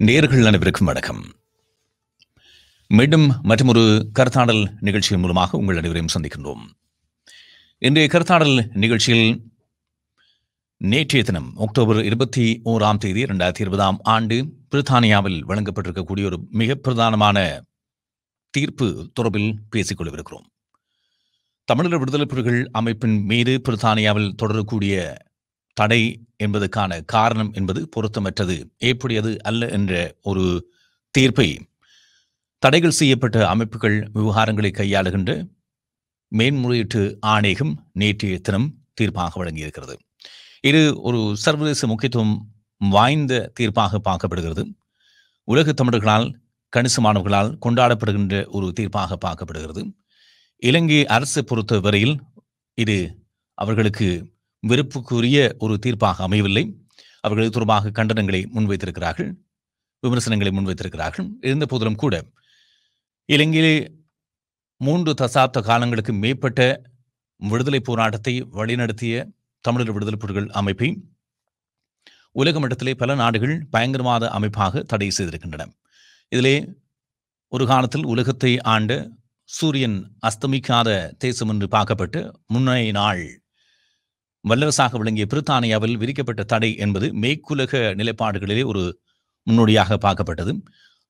நேர்கள் அனைவருக்கும் வணக்கம். மீண்டும் மற்றொரு கருத்தாடல் நிகழ்ச்சியின் மூலமாக உங்கள் அனைவரையும் சந்திக்கின்றோம். இன்றைய கருத்தாடல் நிகழ்ச்சியில் நேற்றைய தினம் அக்டோபர் இருபத்தி ஓராம் தேதி இரண்டாயிரத்தி இருபதாம் ஆண்டு பிரித்தானியாவில் வழங்கப்பட்டிருக்கக்கூடிய ஒரு மிக பிரதானமான தீர்ப்பு தொடர்பில் பேசிக்கொள்ளவிருக்கிறோம் தமிழர் விடுதலை புலிகள் அமைப்பின் மீது பிரித்தானியாவில் தொடரக்கூடிய தடை என்பதற்கான காரணம் என்பது பொருத்தமற்றது. ஏற்புடையது அல்ல என்ற ஒரு தீர்ப்பை தடைகள் செய்யப்பட்ட அமைப்புகள் விவகாரங்களை கையாளுகின்ற மேன்முறையீட்டு ஆணையகம் நேற்றைய தினம் தீர்ப்பாக வழங்கியிருக்கிறது. இது ஒரு சர்வதேச முக்கியத்துவம் வாய்ந்த தீர்ப்பாக பார்க்கப்படுகிறது. உலக தமிழர்களால் கணிசமானவர்களால் கொண்டாடப்படுகின்ற ஒரு தீர்ப்பாக பார்க்கப்படுகிறது. இலங்கை அரசு பொறுத்த வரையில் இது அவர்களுக்கு வெறுப்புக்குரிய ஒரு தீர்ப்பாக அமையவில்லை. அவர்கள் இது தொடர்பாக கண்டனங்களை முன்வைத்திருக்கிறார்கள். விமர்சனங்களை முன்வைத்திருக்கிறார்கள். இருந்த போதிலும் கூட இலங்கையிலே மூன்று தசாப்த காலங்களுக்கு மேற்பட்ட விடுதலை போராட்டத்தை வழிநடத்திய தமிழர் விடுதலை புலிகள் அமைப்பை உலக மட்டத்திலே பல நாடுகள் பயங்கரவாத அமைப்பாக தடை செய்திருக்கின்றன. இதிலே ஒரு காலத்தில் உலகத்தை ஆண்ட சூரியன் அஸ்தமிக்காத தேசம் என்று பார்க்கப்பட்டு முன்னைய நாள் வல்லரசாக விளங்கிய பிரித்தானியாவில் விதிக்கப்பட்ட தடை என்பது மேற்குலக நிலைப்பாடுகளிலே ஒரு முன்னோடியாக பார்க்கப்பட்டது.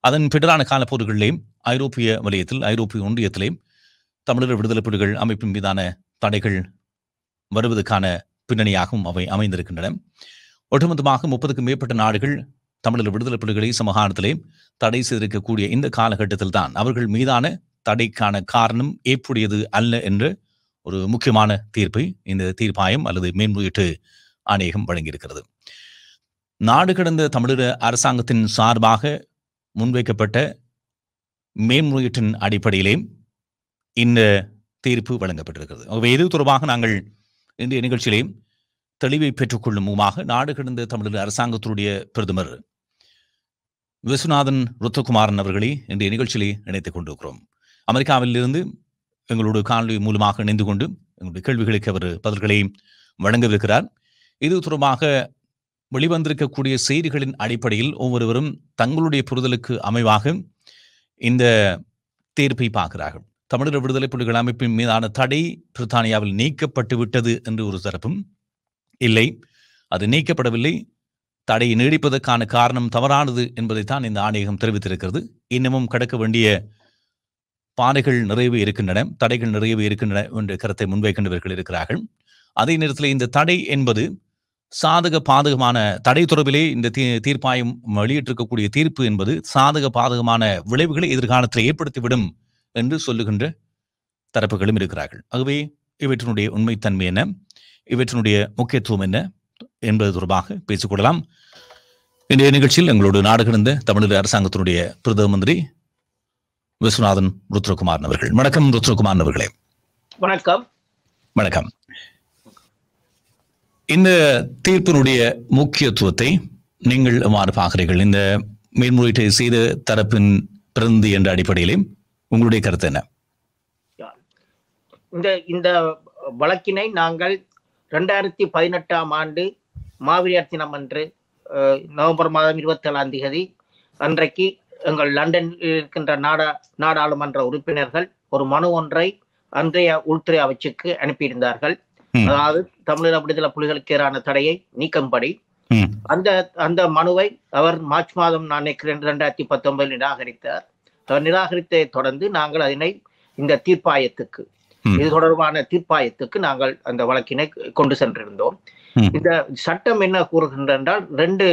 அதன் பிடரான காலப்போர்களிலேயும் ஐரோப்பிய வலயத்தில் ஐரோப்பிய ஒன்றியத்திலேயும் தமிழர் விடுதலை புலிகள் அமைப்பின் மீதான தடைகள் வருவதற்கான பின்னணியாகவும் அவை அமைந்திருக்கின்றன. ஒட்டுமொத்தமாக முப்பதுக்கும் மேற்பட்ட நாடுகள் தமிழர் விடுதலை புலிகளை சமகாலத்திலே தடை செய்திருக்கக்கூடிய இந்த காலகட்டத்தில் தான் அவர்கள் மீதான தடைக்கான காரணம் ஏற்புடையது அல்ல என்று ஒரு முக்கியமான தீர்ப்பை. இந்த தீர்ப்பாயம் அல்லது மேன்முறையீட்டு ஆணையகம் வழங்கியிருக்கிறது. நாடு கடந்த தமிழக அரசாங்கத்தின் சார்பாக முன்வைக்கப்பட்ட மேன்முறையீட்டின் அடிப்படையிலே இந்த தீர்ப்பு வழங்கப்பட்டிருக்கிறது. ஆகவே இது தொடர்பாக நாங்கள் இன்றைய நிகழ்ச்சியிலே தெளிவை பெற்றுக்கொள்ளும் முகமாக நாடு கடந்த தமிழக அரசாங்கத்தினுடைய பிரதமர் விஸ்வநாதன் ருத்தகுமாரன் அவர்களை இன்றைய நிகழ்ச்சியிலே இணைத்துக் கொண்டிருக்கிறோம். அமெரிக்காவில் இருந்து எங்களோட காணொலி மூலமாக இணைந்து கொண்டு எங்களுடைய கேள்விகளுக்கு அவர் பதில்களை வழங்கவிருக்கிறார். இது தொடர்பாக வெளிவந்திருக்கக்கூடிய செய்திகளின் அடிப்படையில் ஒவ்வொருவரும் தங்களுடைய புரிதலுக்கு அமைவாக இந்த தீர்ப்பை பார்க்கிறார்கள். தமிழர் விடுதலை புலிகள் அமைப்பின் மீதான தடை பிரித்தானியாவில் நீக்கப்பட்டு விட்டது என்று ஒரு தரப்பும் இல்லை. அது நீக்கப்படவில்லை. தடையை நீடிப்பதற்கான காரணம் தவறானது என்பதைத்தான் இந்த ஆணையகம் தெரிவித்திருக்கிறது. இன்னமும் கடக்க வேண்டிய பாதைகள் நிறையவே இருக்கின்றன தடைகள் நிறையவே இருக்கின்றன என்ற கருத்தை முன்வைக்கின்றவர்கள் இருக்கிறார்கள். அதே நேரத்தில் இந்த தடை என்பது சாதக பாதகமான தடை தொடர்பிலே இந்த தீ தீர்ப்பாயம் வெளியிட்டிருக்கக்கூடிய தீர்ப்பு என்பது சாதக பாதகமான விளைவுகளை எதிர்காலத்தில் ஏற்படுத்திவிடும் என்று சொல்லுகின்ற தரப்புகளும் இருக்கிறார்கள். ஆகவே இவற்றினுடைய உண்மைத்தன்மை என்ன? இவற்றினுடைய முக்கியத்துவம் என்ன? என்பது தொடர்பாக பேசிக்கொள்ளலாம் இன்றைய நிகழ்ச்சியில் எங்களோடு நாடுகடந்த தமிழக அரசாங்கத்தினுடைய பிரதம மந்திரி விஸ்வநாதன் ருத்ரகுமாரன் அவர்கள். வணக்கம் ருத்ரகுமாரன் அவர்களே. வணக்கம். வணக்கம். இந்த தீர்ப்பினுடைய முக்கியத்துவத்தை நீங்கள் எவ்வாறு பார்க்கிறீர்கள்? இந்த மேன்முறையீட்டை செய்த தரப்பின் பிரதிநிதி என்ற அடிப்படையிலே உங்களுடைய கருத்து என்ன? இந்த இந்த வழக்கினை நாங்கள் ரெண்டாயிரத்தி பதினெட்டாம் ஆண்டு மாவீரர் தினம் அன்று நவம்பர் மாதம் இருபத்தி ஏழாம் தேதி அன்றைக்கு எங்கள் லண்டனில் இருக்கின்ற நாடா நாடாளுமன்ற உறுப்பினர்கள் ஒரு மனு ஒன்றை அன்றைய உள்துறை அமைச்சுக்கு அனுப்பியிருந்தார்கள். அதாவது தமிழக விடுதலை புலிகளுக்கு எதிரான தடையை நீக்கும்படி அந்த அந்த மனுவை அவர் மார்ச் மாதம் நான் நினைக்கிறேன் ரெண்டாயிரத்தி பத்தொன்பதில் நிராகரித்தார் அவர் நிராகரித்ததை தொடர்ந்து நாங்கள் அதனை இந்த தீர்ப்பாயத்துக்கு. இது தொடர்பான தீர்ப்பாயத்துக்கு நாங்கள் அந்த வழக்கினை கொண்டு சென்றிருந்தோம். இந்த சட்டம் என்ன கூறுகின்ற என்றால் ரெண்டு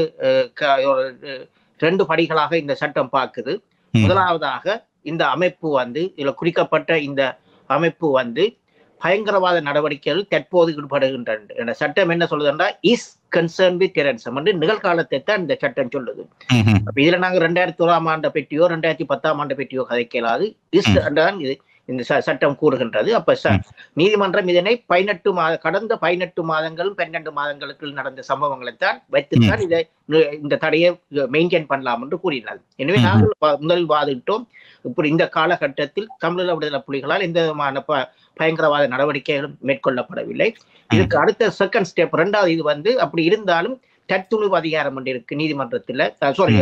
ரெண்டு படிகளாக இந்த சட்டம் பார்க்குது. முதலாவதாக இந்த அமைப்பு வந்து இதுல குறிக்கப்பட்ட இந்த அமைப்பு வந்து பயங்கரவாத நடவடிக்கைகள் தற்போது ஈடுபடுகின்றன. சட்டம் என்ன சொல்லுதுன்னா இஸ் கன்சர்ன் வித் டெரரிசம் என்று நிகழ்காலத்தை தான் இந்த சட்டம் சொல்லுது. இதுல நாங்க ரெண்டாயிரத்தி ஓராம் ஆண்டை பற்றியோ ரெண்டாயிரத்தி பத்தாம் ஆண்டை பற்றியோ கதைக்கலாது. இஸ் ம். என்றுதான் இது இந்த சட்டம் கூறுகின்றது. அப்ப. நீதிமன்றம் இதனை பதினெட்டு மாத கடந்த பதினெட்டு மாதங்களும் பன்னெண்டு மாதங்களுக்கு நடந்த சம்பவங்களைத்தான் வைத்துத்தான் இதை இந்த தடையை மெயின்டைன் பண்ணலாம் என்று கூறினார் எனவே. நாங்கள் முதலில் வாதிட்டோம். இப்படி இந்த காலகட்டத்தில் தமிழக விடுதலை புலிகளால் எந்த விதமான பயங்கரவாத நடவடிக்கைகளும் மேற்கொள்ளப்படவில்லை. இதுக்கு அடுத்த செகண்ட் ஸ்டெப் ரெண்டாவது இது வந்து அப்படி இருந்தாலும் தற்துணிவு அதிகாரம் ஒன்று இருக்கு நீதிமன்றத்துல. சாரி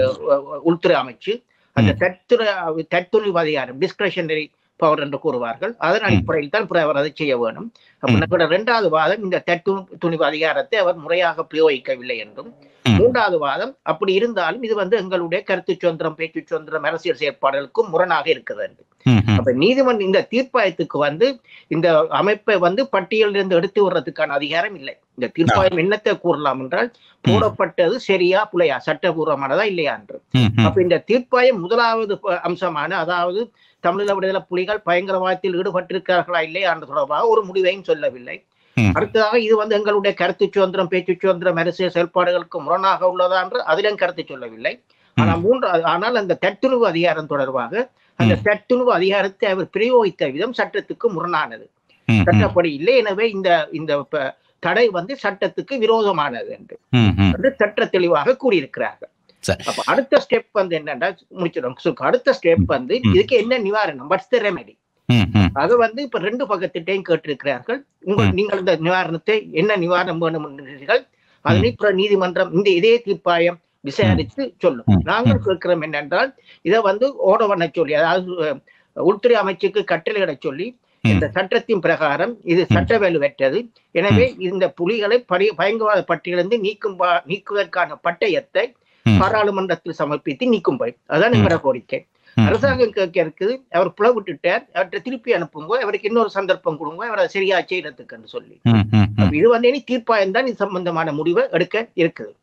உள்துறை அமைச்சு. அந்த தற்துறை தற்துணிவு அதிகாரம் டிஸ்கிரிஷனரி பவர் என்று கூறுவார்கள். அதன் அடிப்படையில் தான் அவர் அதை செய்ய வேணும். அப்ப இரண்டாவது வாதம் இந்த தட்டு துணிவு அதிகாரத்தை அவர் முறையாக பிரயோகிக்கவில்லை என்றும். மூன்றாவது வாதம் அப்படி இருந்தாலும் இது வந்து எங்களுடைய கருத்து சுதந்திரம் பேச்சு சுதந்திரம் அரசியல் செயற்பாடுகளுக்கும் முரணாக இருக்கிறது அப்ப நீதிமன்றம் இந்த தீர்ப்பாயத்துக்கு வந்து இந்த அமைப்பை வந்து பட்டியலில் இருந்து எடுத்து வர்றதுக்கான அதிகாரம் இல்லை. இந்த தீர்ப்பாயம் என்னத்தை கூறலாம் என்றால் போடப்பட்டது சரியா புலையா சட்டபூர்வமானதா இல்லையா என்று. அப்ப இந்த தீர்ப்பாயம் முதலாவது அம்சமான அதாவது தமிழீழ விடுதலை புலிகள் பயங்கரவாதத்தில் ஈடுபட்டிருக்கிறார்களா இல்லையா என்று தொடர்பாக ஒரு முடிவையும் சொல்லவில்லை. அடுத்ததாக இது வந்து எங்களுடைய கருத்து சுதந்திரம் பேச்சு சுதந்திரம் அரசியல் செயல்பாடுகளுக்கு முரணாக உள்ளதா என்று அதிலும் கருத்து சொல்லவில்லை. ஆனால் மூன்று ஆனால் அந்த தட்டுணவு அதிகாரம் தொடர்பாக அந்த தட்டுணவு அதிகாரத்தை அவர் பிரயோகித்த விதம் சட்டத்துக்கு முரணானது. சட்டப்படி இல்லை. எனவே இந்த இந்த தடை வந்து சட்டத்துக்கு விரோதமானது என்று சட்ட தெளிவாக கூறியிருக்கிறார்கள். அப்ப அடுத்த ஸ்டெப் வந்து என்னன்னா முடிச்சிடும் அடுத்த ஸ்டெப் வந்து இதுக்கு என்ன நிவாரணம்? வாட்ஸ் த ரெமெடி அது வந்து இப்ப ரெண்டு பக்கத்திட்டையும் கேட்டிருக்கிறார்கள். உங்கள் நீங்கள் இந்த நிவாரணத்தை என்ன நிவாரணம் வேணும் என்றீர்கள் அதனை நீதிமன்றம் இந்த இதே தீர்ப்பாயம் விசாரித்து சொல்லும். நாங்கள் கேட்கிறோம் என்னென்றால் இதை வந்து ஓட பண்ண சொல்லி அதாவது உள்துறை அமைச்சுக்கு கட்டளையிட சொல்லி இந்த சட்டத்தின் பிரகாரம் இது சட்ட வலுவற்றது. எனவே இந்த புலிகளை பயங்கரவாத பட்டியலிருந்து நீக்கும் நீக்குவதற்கான பட்டயத்தை பாராளுமன்றத்தில் சமர்ப்பித்து நீக்கும்படி அதான் எங்களோட கோரிக்கை அரசாங்கம் கேட்க இருக்குது அவர் புலவிட்டுட்டார் அவற்றை திருப்பி அனுப்பும்போது அவருக்கு இன்னொரு சந்தர்ப்பம் கொடுங்க அவரை சரியா செய்யறதுக்குன்னு சொல்லி. இது வந்து இனி தீர்ப்பாயம் தான் இது சம்பந்தமான முடிவை எடுக்க இருக்குது.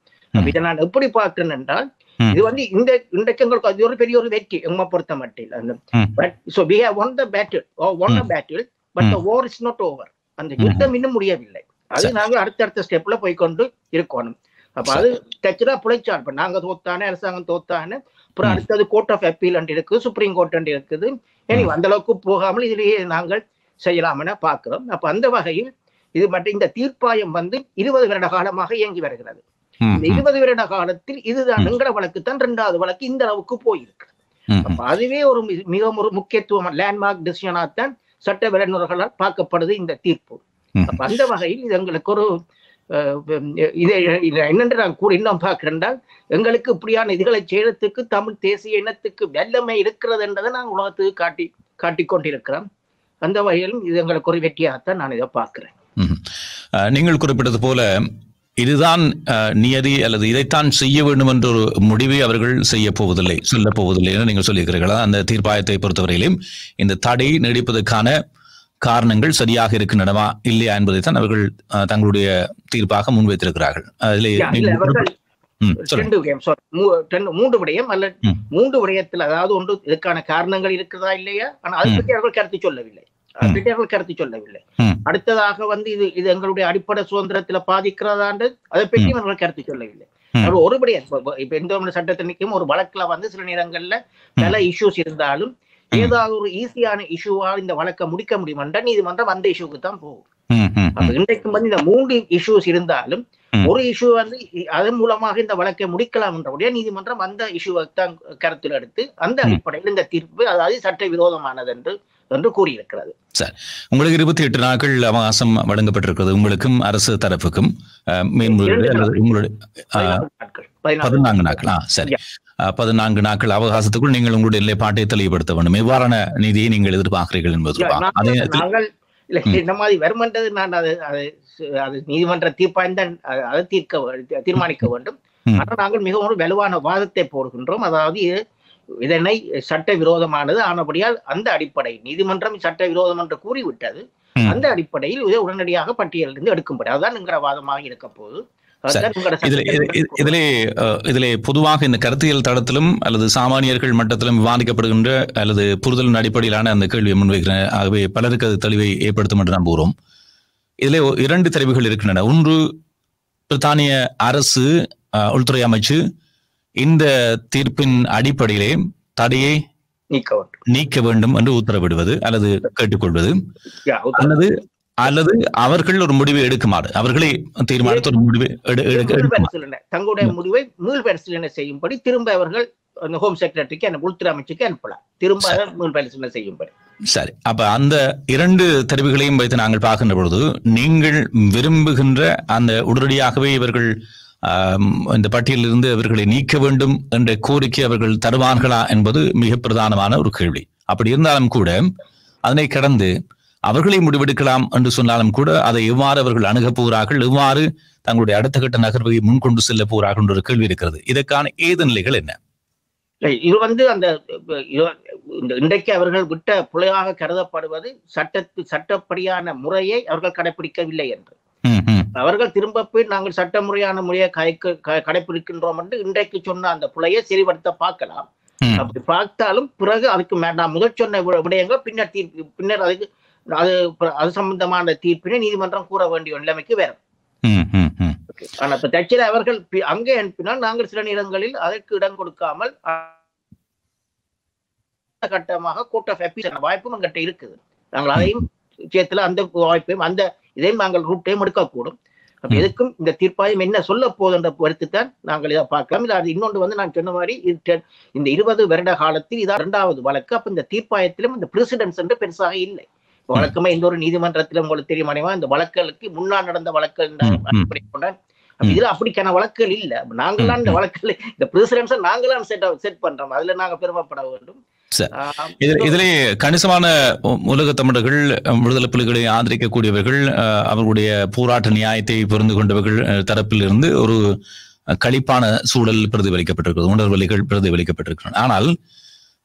இதை நான் எப்படி பார்க்கிறேன் என்றால் இது வந்து இந்த இன்றைக்கு எங்களுக்கு அது ஒரு பெரிய ஒரு வெற்றி எம்மை பொறுத்த மட்டில். அந்த but so we have won the battle won the battle but the war is not over அந்த யுத்தம் இன்னும் முடியவில்லை. அது நாங்கள் அடுத்தடுத்த ஸ்டெப்ல போய்கொண்டு இருக்கணும். அப்ப அது தச்சுடா பிழைச்சால் இப்ப நாங்க தோத்தானே அரசாங்கம் தோத்தானே. அப்புறம் அடுத்தது கோர்ட் ஆஃப் அப்பீல் அண்ட் இருக்குது சுப்ரீம் கோர்ட் அண்ட் இருக்குது. இனி அந்த அளவுக்கு போகாமல் இதிலேயே நாங்கள் செய்யலாம் என பார்க்கிறோம். அப்ப அந்த வகையில் இது மட்டும் இந்த தீர்ப்பாயம் வந்து இருபது வருட காலமாக இயங்கி வருகிறது. இந்த இருபது வருட காலத்தில் இதுதான் எங்கட வழக்கு தான் இரண்டாவது வழக்கு இந்த அளவுக்கு போயிருக்கு. அப்ப அதுவே ஒரு மிக ஒரு முக்கியத்துவம் லேண்ட்மார்க் டிசிஷனா தான் சட்ட வல்லுநர்களால் பார்க்கப்படுது இந்த தீர்ப்பு. அப்ப அந்த வகையில் இது எங்களுக்கு ஒரு இதை என்னென்று நான் கூட இன்னும் பார்க்கிறேன்டா எங்களுக்கு இப்படியான இதுகளை செய்யறதுக்கு தமிழ் தேசிய இனத்துக்கு வல்லமை இருக்கிறது என்றதை நான் உலகத்துக்கு காட்டி காட்டிக்கொண்டிருக்கிறோம் அந்த வகையிலும் இது எங்களுக்கு ஒரு வெற்றியாகத்தான் நான் இதை பார்க்கிறேன். நீங்கள் குறிப்பிட்டது போல இதுதான் நியதி அல்லது இதைத்தான் செய்ய வேண்டும் என்ற ஒரு முடிவை அவர்கள் செய்ய போவதில்லை சொல்ல போவதில்லை என நீங்கள் சொல்லியிருக்கிறீர்களா? அந்த தீர்ப்பாயத்தை பொறுத்தவரையிலும் இந்த தடை நீடிப்பதற்கான காரணங்கள் சரியாக இருக்கின்றனவா இல்லையா என்பதை தான் அவர்கள் தங்களுடைய தீர்ப்பாக முன்வைத்திருக்கிறார்கள். மூன்று விடயம் அல்ல மூன்று விடயத்தில் அதாவது ஒன்று இதுக்கான காரணங்கள் இருக்கிறதா இல்லையா? ஆனா அதை பற்றி அவர்கள் கருத்து சொல்லவில்லை. அதை பற்றி அவர்கள் கருத்து சொல்லவில்லை. அடுத்ததாக வந்து இது இது எங்களுடைய அடிப்படை சுதந்திரத்துல பாதிக்கிறதாண்டு அதை பற்றி அவர்கள் கருத்து சொல்லவில்லை. ஒரு விடயம் இப்ப எந்த சட்டத்தினைக்கும் ஒரு வழக்குல வந்து சில நேரங்கள்ல பல இஷ்யூஸ் இருந்தாலும் ஏதாவது ஒரு ஈஸியான இஷ்யூவால் இந்த வழக்கை முடிக்க முடியும்? என்றால் நீதிமன்றம் அந்த இஷ்யூக்கு தான் போகும். அப்ப வந்து இந்த மூன்று இஷ்யூஸ் இருந்தாலும் ஒரு இஷ்யூ வந்து அதன் மூலமாக இந்த வழக்கை முடிக்கலாம் என்றபடியா நீதிமன்றம் அந்த இஷ்யூவை தான் கருத்தில் எடுத்து அந்த அடிப்படையில் இந்த தீர்ப்பு அதாவது சட்ட விரோதமானது என்று என்று கூறியிருக்கிறது. சார். உங்களுக்கு இருபத்தி எட்டு நாட்கள் அவகாசம் வழங்கப்பட்டிருக்கிறது. உங்களுக்கும் அரசு தரப்புக்கும் மேன்முறையீடு உங்களுடைய பதினான்கு நாட்கள். ஆ சரி. பதினான்கு நாட்கள் அவகாசத்துக்குள் நீங்கள் உங்களுடைய நிலைப்பாட்டை தெளிவுபடுத்த வேண்டும். எவ்வாறான நிதியை நீங்கள் எதிர்பார்க்கிறீர்கள் என்பது நாங்கள் இல்ல இந்த மாதிரி வருமன்றது நான் அது அது அது நீதிமன்ற தீர்ப்பாயம் தான் அதை தீர்க்க தீர்மானிக்க வேண்டும். ஆனால் நாங்கள் மிகவும் வலுவான வாதத்தை போடுகின்றோம். அதாவது இதனை சட்ட விரோதமானது ஆனபடியால் அந்த அடிப்படை நீதிமன்றம் சட்ட விரோதம் என்று கூறிவிட்டது. அந்த அடிப்படையில் இதை உடனடியாக பட்டியலிருந்து எடுக்கும்படி. அதுதான் என்கிற வாதமாக இருக்க போது இதிலே இதிலே பொதுவாக இந்த கருத்தியல் தளத்திலும் அல்லது சாமானியர்கள் மட்டத்திலும் விவாதிக்கப்படுகின்ற அல்லது புரிதலின் அடிப்படையிலான அந்த கேள்வியை முன்வைக்கிறேன். ஆகவே பலருக்கு அது தெளிவை ஏற்படுத்தும் என்று நம்புகிறோம் இதிலே இரண்டு தெரிவுகள் இருக்கின்றன. ஒன்று பிரித்தானிய அரசு உள்துறை அமைச்சு இந்த தீர்ப்பின் அடிப்படையிலே தடையை நீக்க வேண்டும். நீக்க வேண்டும் என்று உத்தரவிடுவது அல்லது கேட்டுக்கொள்வது. அல்லது அல்லது அவர்கள் ஒரு முடிவை எடுக்குமாறு? அவர்களே தீர்மானித்து ஒரு முடிவை தங்களுடைய முடிவை மீள் பரிசீலனை செய்யும்படி திரும்ப அவர்கள் அந்த ஹோம் செக்ரட்டரிக்கு அந்த உள்துறை அமைச்சுக்கு அனுப்பலாம். திரும்ப மீள் பரிசீலனை செய்யும்படி? சரி. அப்ப அந்த இரண்டு தெரிவுகளையும் வைத்து நாங்கள் பார்க்கின்ற பொழுது நீங்கள் விரும்புகின்ற அந்த உடனடியாகவே இவர்கள் இந்த பட்டியலிலிருந்து அவர்களை நீக்க வேண்டும் என்ற கோரிக்கை அவர்கள் தருவார்களா என்பது மிக பிரதானமான ஒரு கேள்வி. அப்படி இருந்தாலும் கூட அதனை கடந்து அவர்களை முடிவெடுக்கலாம் என்று சொன்னாலும் கூட அதை எவ்வாறு அவர்கள் அணுகப் போகிறார்கள் எவ்வாறு தங்களுடைய அடுத்த கட்ட நகர்வை முன்கொண்டு செல்ல போகிறார்கள் என்ற ஒரு கேள்வி இருக்கிறது. இதற்கான ஏது நிலைகள் என்ன இது வந்து அந்த இன்றைக்கு அவர்கள் விட்ட பிழையாக கருதப்படுவது சட்டத்து சட்டப்படியான முறையை அவர்கள் கடைபிடிக்கவில்லை என்று. அவர்கள் திரும்ப போய் நாங்கள் சட்டமுறையான முறையை கைக்கு க- கடைபிடிக்கின்றோம் என்று இன்றைக்கு சொன்ன அந்த பிழையை சரிபடுத்த பார்க்கலாம். அப்படி பார்த்தாலும் பிறகு அதுக்கு நான் முதல் சொன்ன விடயங்கள் பின்னர் பின்னர் அதுக்கு அது அது சம்பந்தமான தீர்ப்பினை நீதிமன்றம் கூற வேண்டிய நிலைமைக்கு வேற. ஆனா இப்ப தச்சில அவர்கள் அங்கே அனுப்பினால் நாங்கள் சில நேரங்களில் அதற்கு இடம் கொடுக்காமல் கட்டமாக கோர்ட் ஆஃப் வாய்ப்பும் எங்கிட்ட இருக்குது. நாங்கள் அதையும் விஷயத்துல அந்த வாய்ப்பையும் அந்த இதையும் நாங்கள் ரூட்டையும் எடுக்கக்கூடும். அப்ப. எதுக்கும் இந்த தீர்ப்பாயம் என்ன சொல்ல போகுதுன்ற பொறுத்து தான் நாங்கள் இதை பார்க்கலாம். இல்ல அது இன்னொன்று வந்து நான் சொன்ன மாதிரி இது இந்த இருபது வருட காலத்தில் இதான் இரண்டாவது வழக்கு. அப்ப இந்த தீர்ப்பாயத்திலும் இந்த பிரசிடென்ஸ் என்று பெருசாக இல்லை. வழக்கமா எந்த ஒரு நீதிமன்றத்திலும் உங்களுக்கு தெரியுமானியமா இந்த வழக்குகளுக்கு முன்னால் நடந்த வழக்குகள் ம். அடிப்படை கொண்ட இதுல அப்படிக்கான வழக்குகள் இல்ல. நாங்களாம் இந்த வழக்குகள் இந்த பிரசிடென்ஸை நாங்களாம் செட் செட் பண்றோம். அதுல நாங்க பெருமைப்பட வேண்டும். இதில் கணிசமான உலக தமிழர்கள் விடுதலை புலிகளை ஆதரிக்கக்கூடியவர்கள் அவர்களுடைய போராட்ட நியாயத்தை புரிந்து கொண்டவர்கள் அஹ், தரப்பிலிருந்து ஒரு களிப்பான சூழல் பிரதிபலிக்கப்பட்டிருக்கிறது உணர்வலிகள் பிரதிபலிக்கப்பட்டிருக்கின்றன ஆனால்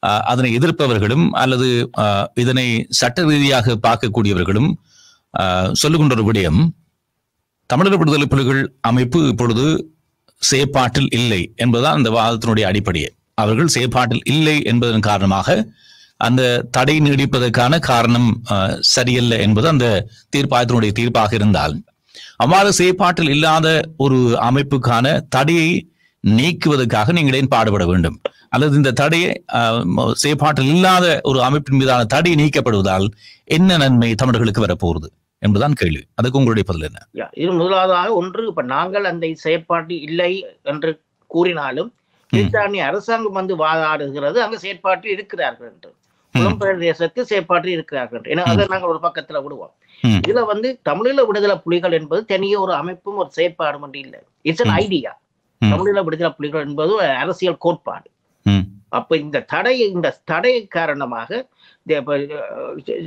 அதனை எதிர்ப்பவர்களும் அல்லது இதனை சட்ட ரீதியாக பார்க்கக்கூடியவர்களும் சொல்லுகின்ற ஒரு விடயம் தமிழர் விடுதலை புலிகள் அமைப்பு இப்பொழுது செயற்பாட்டில் இல்லை என்பதுதான் அந்த வாதத்தினுடைய அடிப்படையே. அவர்கள் செயற்பாட்டில் இல்லை என்பதன் காரணமாக அந்த தடை நீடிப்பதற்கான காரணம் சரியல்ல என்பது அந்த தீர்ப்பாயத்தினுடைய தீர்ப்பாக இருந்தால் அவ்வாறு செயற்பாட்டில் இல்லாத ஒரு அமைப்புக்கான தடையை நீக்குவதற்காக நீங்கள் ஏன் பாடுபட வேண்டும்? அல்லது இந்த தடையை செயற்பாட்டில் இல்லாத ஒரு அமைப்பின் மீதான தடை நீக்கப்படுவதால் என்ன நன்மை தமிழர்களுக்கு வரப்போகிறது என்பதுதான் கேள்வி. அதுக்கு உங்களுடைய பதில் என்ன? இது முதலாவதாக ஒன்று. இப்ப நாங்கள் அந்த செயற்பாட்டு இல்லை என்று கூறினாலும் பிரித்தானிய அரசாங்கம் வந்து வாதாடுகிறது அங்க செயற்பாட்டில் இருக்கிறார்கள் என்று. புலம்பெயர் தேசத்து செயற்பாட்டில் இருக்கிறார்கள் என்று. ஏன்னா அதை நாங்கள் ஒரு பக்கத்துல விடுவோம். இதுல வந்து தமிழீழ விடுதலை புலிகள் என்பது தனியே ஒரு அமைப்பும் ஒரு செயற்பாடும் இல்லை. இட்ஸ் ம். ஐடியா. தமிழீழ விடுதலை புலிகள் என்பது அரசியல் கோட்பாடு. அப்ப இந்த தடை இந்த தடை காரணமாக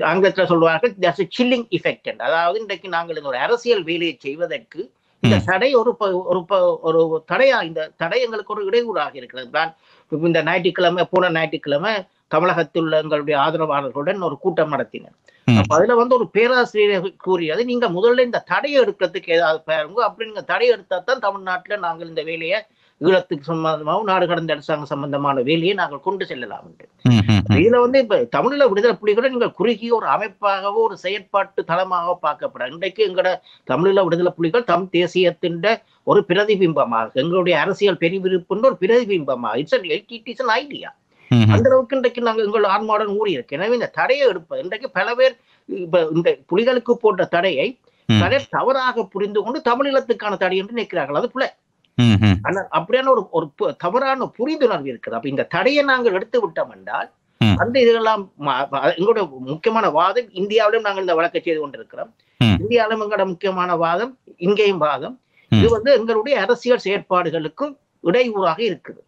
ஆங்கிலத்துல சொல்வார்கள் சில்லிங் இஃபெக்ட் அதாவது இன்றைக்கு நாங்கள் இந்த ஒரு அரசியல் வேலையை செய்வதற்கு இந்த. தடை ஒரு ஒரு ஒரு தடையா இந்த தடை எங்களுக்கு ஒரு இடையூறாக இருக்கிறது இப்ப இந்த ஞாயிற்றுக்கிழமை போன ஞாயிற்றுக்கிழமை தமிழகத்தில் உள்ள எங்களுடைய ஆதரவாளர்களுடன் ஒரு கூட்டம் நடத்தினர். அப்ப அதுல வந்து ஒரு பேராசிரியர் கூறியது நீங்க முதல்ல இந்த தடையை எடுக்கிறதுக்கு ஏதாவது பாருங்க அப்படி நீங்க தடை எடுத்தா தான் தமிழ்நாட்டுல நாங்கள் இந்த வேலையை ஈழத்துக்கு சம்பந்தமாகவும் நாடு கடந்த அரசாங்கம் சம்பந்தமான வேலையை நாங்கள் கொண்டு செல்லலாம் என்று. இதுல வந்து இப்ப தமிழீழ விடுதலை புலிகளை நீங்கள் குறுகிய ஒரு அமைப்பாகவோ ஒரு செயற்பாட்டு தளமாக பார்க்கப்பட இன்றைக்கு எங்களோட தமிழீழ விடுதலை புலிகள் தம் தேசியத்தின் ஒரு பிரதிபிம்பமாக எங்களுடைய அரசியல் பெருவிருப்புன்ற ஒரு பிரதிபிம்பமாக இட்ஸ் இட் இஸ் ஐடியா. அந்த அளவுக்கு இன்றைக்கு நாங்கள் எங்கள் ஆன்மாவுடன் ஊறி இருக்கு எனவே இந்த தடையை எடுப்பது இன்றைக்கு பல பேர் இப்ப இந்த புலிகளுக்கு போட்ட தடையை. பலர் தவறாக புரிந்து கொண்டு தமிழீழத்துக்கான தடை என்று நிற்கிறார்கள் அது புல ம், ம். ஆனா அப்படியான ஒரு ஒரு தவறான புரிந்துணர்வு இருக்குது அப்ப இந்த தடையை நாங்கள் எடுத்து விட்டோம் என்றால். அந்த இதெல்லாம் எங்களோட முக்கியமான வாதம் இந்தியாவிலும் நாங்கள் இந்த வழக்கை செய்து கொண்டிருக்கிறோம். இந்தியாவிலும் எங்களோட முக்கியமான வாதம் இங்கேயும் வாதம். இது வந்து எங்களுடைய அரசியல் செயற்பாடுகளுக்கும் இடையூறாக இருக்குது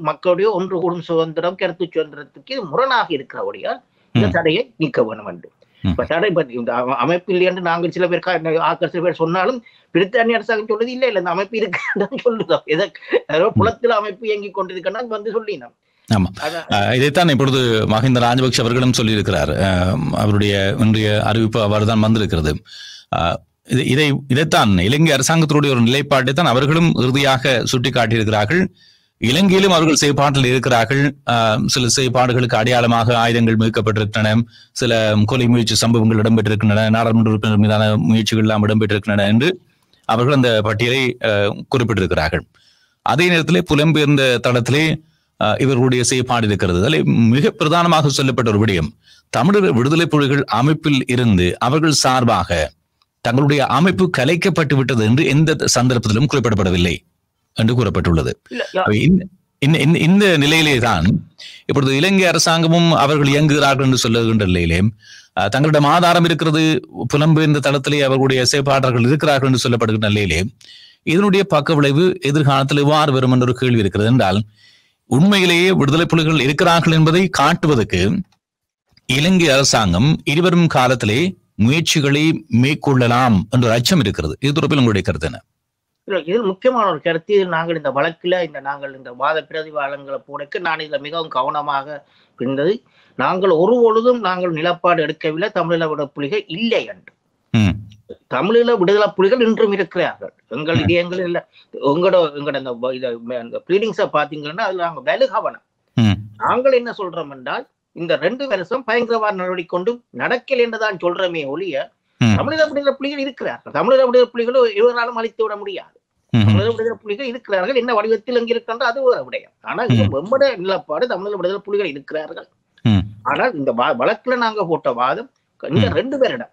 மக்களுடைய ஒன்று கூடும் சுதந்திரம் கருத்து சுதந்திரத்துக்கு முரணாக இருக்கிறபடியால் இந்த. தடையை நீக்க வேணும் என்று. தடை இந்த அம- அமைப்பு இல்லை என்று நாங்கள் சில பேர் ஆட்கள் சில பேர் சொன்னாலும் பிரித்தானிய அரசாங்கம் சொல்லுது இல்ல இல்ல இந்த அமைப்பு இருக்குன்னு சொல்லுதோம் எதை புலத்தில் அமைப்பு இயங்கிக் கொண்டிருக்கன்னா வந்து சொல்லினோம். ஆமா. அதான். அஹ் இதைத்தான் இப்பொழுது மஹிந்த ராஜபக்ஷ அவர்களும் சொல்லியிருக்கிறார். அவருடைய இன்றைய அறிவிப்பு அவர் தான் வந்திருக்கிறது இதை இதைத்தான் இலங்கை அரசாங்கத்தினுடைய ஒரு நிலைப்பாட்டை தான் அவர்களும் இறுதியாக சுட்டிக்காட்டியிருக்கிறார்கள். இலங்கையிலும் அவர்கள் செயற்பாட்டில் இருக்கிறார்கள். சில செயற்பாடுகளுக்கு அடையாளமாக ஆயுதங்கள் மீட்கப்பட்டிருக்கின்றன. சில கொலை முயற்சி சம்பவங்கள் இடம்பெற்றிருக்கின்றன. நாடாளுமன்ற உறுப்பினர் மீதான முயற்சிகள் எல்லாம் இடம்பெற்றிருக்கின்றன என்று அவர்கள் அந்த பட்டியலை குறிப்பிட்டிருக்கிறார்கள். அதே நேரத்திலே புலம்பெயர்ந்த தளத்திலே இவர்களுடைய செயற்பாடு இருக்கிறது. அதில் மிக பிரதானமாக சொல்லப்பட்ட ஒரு விடயம். தமிழர் விடுதலை புலிகள் அமைப்பில் இருந்து அவர்கள் சார்பாக தங்களுடைய அமைப்பு கலைக்கப்பட்டு விட்டது என்று எந்த சந்தர்ப்பத்திலும் குறிப்பிடப்படவில்லை. என்று கூறப்பட்டுள்ளது. இந்த- நிலையிலே தான் இப்பொழுது இலங்கை அரசாங்கமும் அவர்கள் இயங்குகிறார்கள் என்று சொல்லுகின்ற நிலையிலே தங்களிடம் ஆதாரம் இருக்கிறது புலம்பெயர்ந்த தளத்திலே அவர்களுடைய செயற்பாளர்கள் இருக்கிறார்கள் என்று சொல்லப்படுகின்ற நிலையிலே இதனுடைய பக்க விளைவு எதிர்காலத்தில் எவ்வாறு வரும் என்ற ஒரு கேள்வி இருக்கிறது என்றால் உண்மையிலேயே விடுதலை புலிகள் இருக்கிறார்கள் என்பதை காட்டுவதற்கு இலங்கை அரசாங்கம் இருவரும் காலத்திலே முயற்சிகளை மேற்கொள்ளலாம் என்ற அச்சம் இருக்கிறது. இது தொடர்பில் உங்களுடைய கருத்து என்ன? இல்ல, இதில் முக்கியமான ஒரு கருத்து இதில் நாங்கள் இந்த வழக்குல இந்த நாங்கள் இந்த வாத பிரதிவாதங்களை போடக்கு நான் இதுல மிகவும் கவனமாக இருந்தது. நாங்கள் ஒரு பொழுதும் நாங்கள் நிலப்பாடு எடுக்கவில்லை. தமிழீழ விட புலிகள் இல்லை என்று. தமிழீழ விடுதலை புலிகள் இன்றும் இருக்கிறார்கள். எங்கள். இதயங்கள் இல்ல. உங்களோட எங்களோட இந்த ப்ளீடிங்ஸை பார்த்தீங்கன்னா அதுல நாங்கள் வெகு கவனம் நாங்கள் என்ன சொல்றோம் என்றால் இந்த ரெண்டு வருஷம் பயங்கரவாத நடவடிக்கை கொண்டு நடக்கல என்றுதான் சொல்றோமே ஒழிய ம், தமிழீழ விடுதலை புலிகள் இருக்கிறார்கள். தமிழீழ விடுதலை புலிகளை இவராலும் அழித்து விட முடியாது. ம், தமிழக விடுதலை புலிகள் இருக்கிறார்கள். என்ன வடிவத்தில் அங்கு இருக்கின்ற அது ஒரு விடயம். இது வெம்பட நிலப்பாடு தமிழக விடுதலை புலிகள் இருக்கிறார்கள். ஆனால் இந்த வழக்குல நாங்க போட்ட வாதம் இந்த. ரெண்டு பேரிடம்.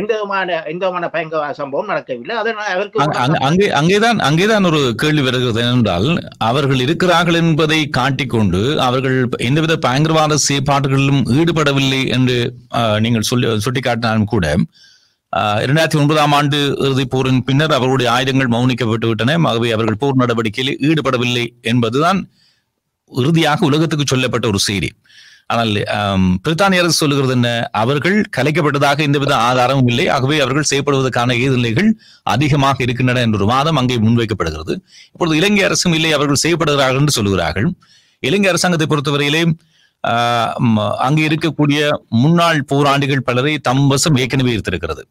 எந்த விதமான எந்த விதமான பயங்கர சம்பவம் நடக்கவில்லை. அதனால் அவருக்கு அங்கே அங்கேதான் அங்கேதான் ஒரு கேள்வி வருகிறது என்றால் அவர்கள் இருக்கிறார்கள் என்பதை காட்டிக்கொண்டு அவர்கள் எந்தவித பயங்கரவாத செயற்பாடுகளிலும் ஈடுபடவில்லை என்று நீங்கள் சொல்லி சுட்டிக்காட்டினாலும் கூட இரண்டாயிரத்தி ஒன்பதாம் ஆண்டு இறுதிப் போரின் பின்னர் அவர்களுடைய ஆயுதங்கள் மௌனிக்கப்பட்டு விட்டன. ஆகவே அவர்கள் போர் நடவடிக்கையில் ஈடுபடவில்லை என்பதுதான் இறுதியாக உலகத்துக்கு சொல்லப்பட்ட ஒரு செய்தி. ஆனால் பிரித்தானிய அரசு சொல்லுகிறது என்ன? அவர்கள் கலைக்கப்பட்டதாக எந்தவித ஆதாரமும் இல்லை. ஆகவே அவர்கள் செய்யப்படுவதற்கான ஏதுநிலைகள் அதிகமாக இருக்கின்றன என்ற ஒரு வாதம் அங்கே முன்வைக்கப்படுகிறது. இப்பொழுது இலங்கை அரசும் இல்லை அவர்கள் செய்யப்படுகிறார்கள் என்று சொல்லுகிறார்கள். இலங்கை அரசாங்கத்தை பொறுத்தவரையிலே ஆஹ், அங்கே இருக்கக்கூடிய முன்னாள் போராளிகள் பலரை தம் வசம் ஏற்கனவே இருத்திருக்கிறது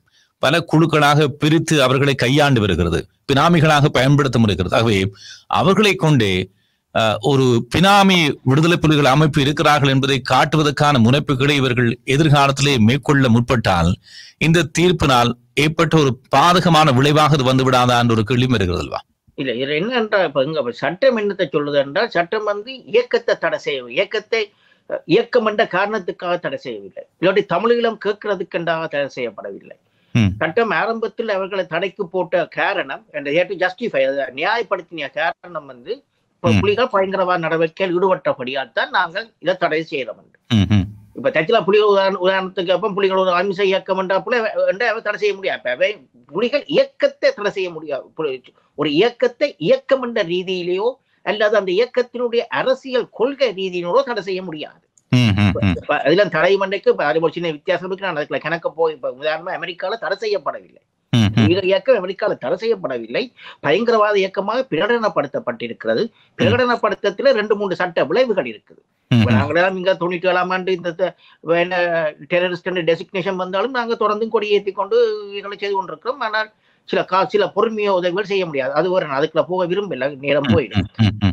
பல குழுக்களாக பிரித்து அவர்களை கையாண்டு வருகிறது. பினாமிகளாக பயன்படுத்த முடிகிறது. ஆகவே அவர்களை கொண்டே ஒரு பினாமி விடுதலை புலிகள் அமைப்பு இருக்கிறார்கள் என்பதை காட்டுவதற்கான முனைப்புகளை இவர்கள் எதிர்காலத்திலே மேற்கொள்ள முற்பட்டால் இந்த தீர்ப்பினால் ஏற்பட்ட ஒரு பாதகமான விளைவாக இது வந்து விடாதா என்ற ஒரு கேள்வியும் இருக்கிறது அல்வா இல்ல இதுல என்ன என்றால் இப்ப இங்க சட்டம் என்னத்தை சொல்லுது என்றால் சட்டம் வந்து இயக்கத்தை தடை செய்ய இயக்கத்தை இயக்கம் என்ற காரணத்துக்காக தடை செய்யவில்லை. இல்லாட்டி தமிழீழம் கேட்கறதுக்கென்றாக தடை செய்யப்படவில்லை. சட்டம் ஆரம்பத்தில் அவர்களை தடைக்கு போட்ட காரணம் ஜஸ்டிஃபை நியாயப்படுத்தின காரணம் வந்து புலிகள் பயங்கரவாத நடவடிக்கையில் ஈடுபட்டபடியால் தான் நாங்கள் இதை தடை செய்யறோம் என்று. ம், ம், இப்ப தச்சில புலிகள் உதாரண உதாரணத்துக்கு அப்ப புலிகள் ஒரு அமிச இயக்கம் என்றா புல என்றா அவ தடை செய்ய முடியாது. அவை புலிகள் இயக்கத்தை தடை செய்ய முடியாது. ஒரு இயக்கத்தை இயக்கம் என்ற ரீதியிலேயோ அல்லது அந்த இயக்கத்தினுடைய அரசியல் கொள்கை ரீதியினோ தடை செய்ய முடியாது. ம், ம், ம். இப்ப அதுல தடை மண்டைக்கு அது ஒரு சின்ன வித்தியாசம் இருக்கு. நான் அதுக்குள்ள கணக்க போய் இப்ப உதாரணமா அமெரிக்கால தடை செய்யப்படவில்லை. இயக்கம் அமெரிக்கால தடை செய்யப்படவில்லை. பயங்கரவாத இயக்கமாக பிரகடனப்படுத்தப்பட்டிருக்கிறது. பிரகடனப்படுத்தத்துல ரெண்டு மூன்று சட்ட விளைவுகள் இருக்குது. ம், இப்ப ம். நாங்களெல்லாம் இங்க தொண்ணூற்றி ஏழாம் ஆண்டு இந்த டெரரிஸ்ட் டெசிக்னேஷன் வந்தாலும் நாங்க தொடர்ந்து கொடியேற்றி கொண்டு இதை செய்து கொண்டிருக்கிறோம். ஆனால் சில கா சில பொறுமையோ உதவிகள் செய்ய முடியாது. அது ஒரு அதுக்குள்ள போக விரும்பல. நேரம் போயிடும்.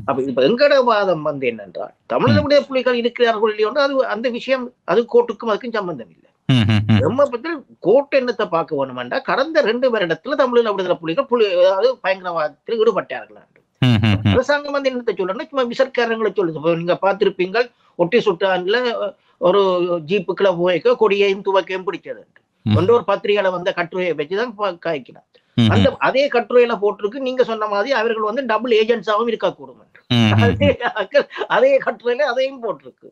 அப்ப இப்ப எங்கட வாதம் வந்து என்னென்றால் தமிழர்களுடைய புலிகள் இருக்கிறார்கள் இல்லையோ அது அந்த விஷயம் அது கோர்ட்டுக்கும் அதுக்கும் சம்பந்தம் இல்லை. நம்ம பத்தி கோர்ட் என்னத்தை பார்க்க வேணுமென்றா கடந்த ரெண்டு வருடத்துல தமிழீழ விடுதலை புலிகள் புலி அதாவது பயங்கரவாதத்தில் ஈடுபட்டார்கள். அரசாங்கம் வந்து என்னத்தை சொல்லணும் சும்மா விசர்க்காரங்களை சொல்லுது. நீங்க பார்த்திருப்பீங்கள் ஒட்டி சுட்டான்ல ஒரு ஜீப்புக்குள்ள போய்க்க கொடியையும் துவக்கையும் பிடிச்சது. ஒன்று ஒரு பத்திரிகையில வந்த கட்டுரையை வச்சுதான் ம், அந்த அதே கட்டுரையில போட்டிருக்கு. நீங்க சொன்ன மாதிரி அவர்கள் வந்து டபுள் ஏஜென்ட்ஸாகவும் இருக்கக்கூடும். அதே கட்டுரையில அதையும் போட்டிருக்கு.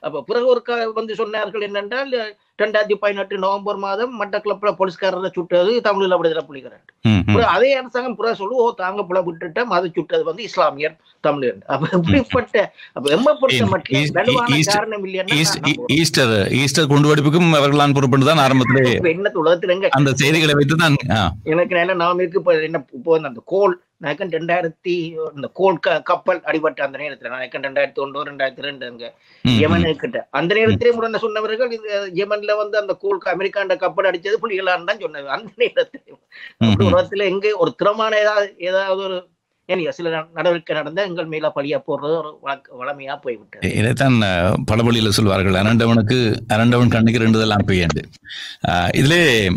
அப்ப பிறகு ஒரு வந்து சொன்னார்கள் என்னென்றால் ரெண்டாயிரத்தி பதினெட்டு நவம்பர் மாதம் மட்டக்களப்புல போலீஸ்காரரை சுட்டது தமிழீழ விடுதலை. அப்புறம் அதே அரசாங்கம் புற சொல்லு ஓ தாங்க புல விட்டுட்டோம் அது சுட்டது வந்து இஸ்லாமியர் தமிழர். அப்ப இப்படிப்பட்ட அப்ப எம்ம பொறுத்த ஈ- மட்டும் வலுவான காரணம் ஈ- ஈஸ்டர் ஈஸ்டர் குண்டுவெடிப்புக்கும் அவர்களான் பொறுப்பு தான் ஆரம்பத்திலே என்ன உலகத்துல எங்க அந்த செய்திகளை வைத்து தான் எனக்கு நல்ல நாம இருக்கு இப்ப என்ன இப்போ அந்த கோல் நான் ரெண்டாயிரத்தி இந்த கோல் கப்பல் அடிபட்ட அந்த நேரத்துல நான் ரெண்டாயிரத்தி ஒன்று ரெண்டாயிரத்தி ரெண்டு அங்க. யமன் கிட்ட அந்த நேரத்திலே முன்ன சொன்னவர்கள் இந்த யமன்ல வந்து அந்த கோல் அமெரிக்காண்ட கப்பல் அடிச்சது புலிகளான்னு தான் சொன்னது. அந்த நேரத்தில். உலகத்துல எங்க ஒரு திறமான ஏதாவது ஏதாவது ஒரு சில நட- நடவடிக்கை நடந்தா எங்கள் மேல பழியா போடுறது ஒரு வழமையா போய்விட்டது. இதைத்தான் அஹ், பழமொழியில சொல்வார்கள். அரண்டவனுக்கு அரண்டவன் கண்ணுக்கு ரெண்டுதெல்லாம் பெய்யண்டு அஹ், இதிலே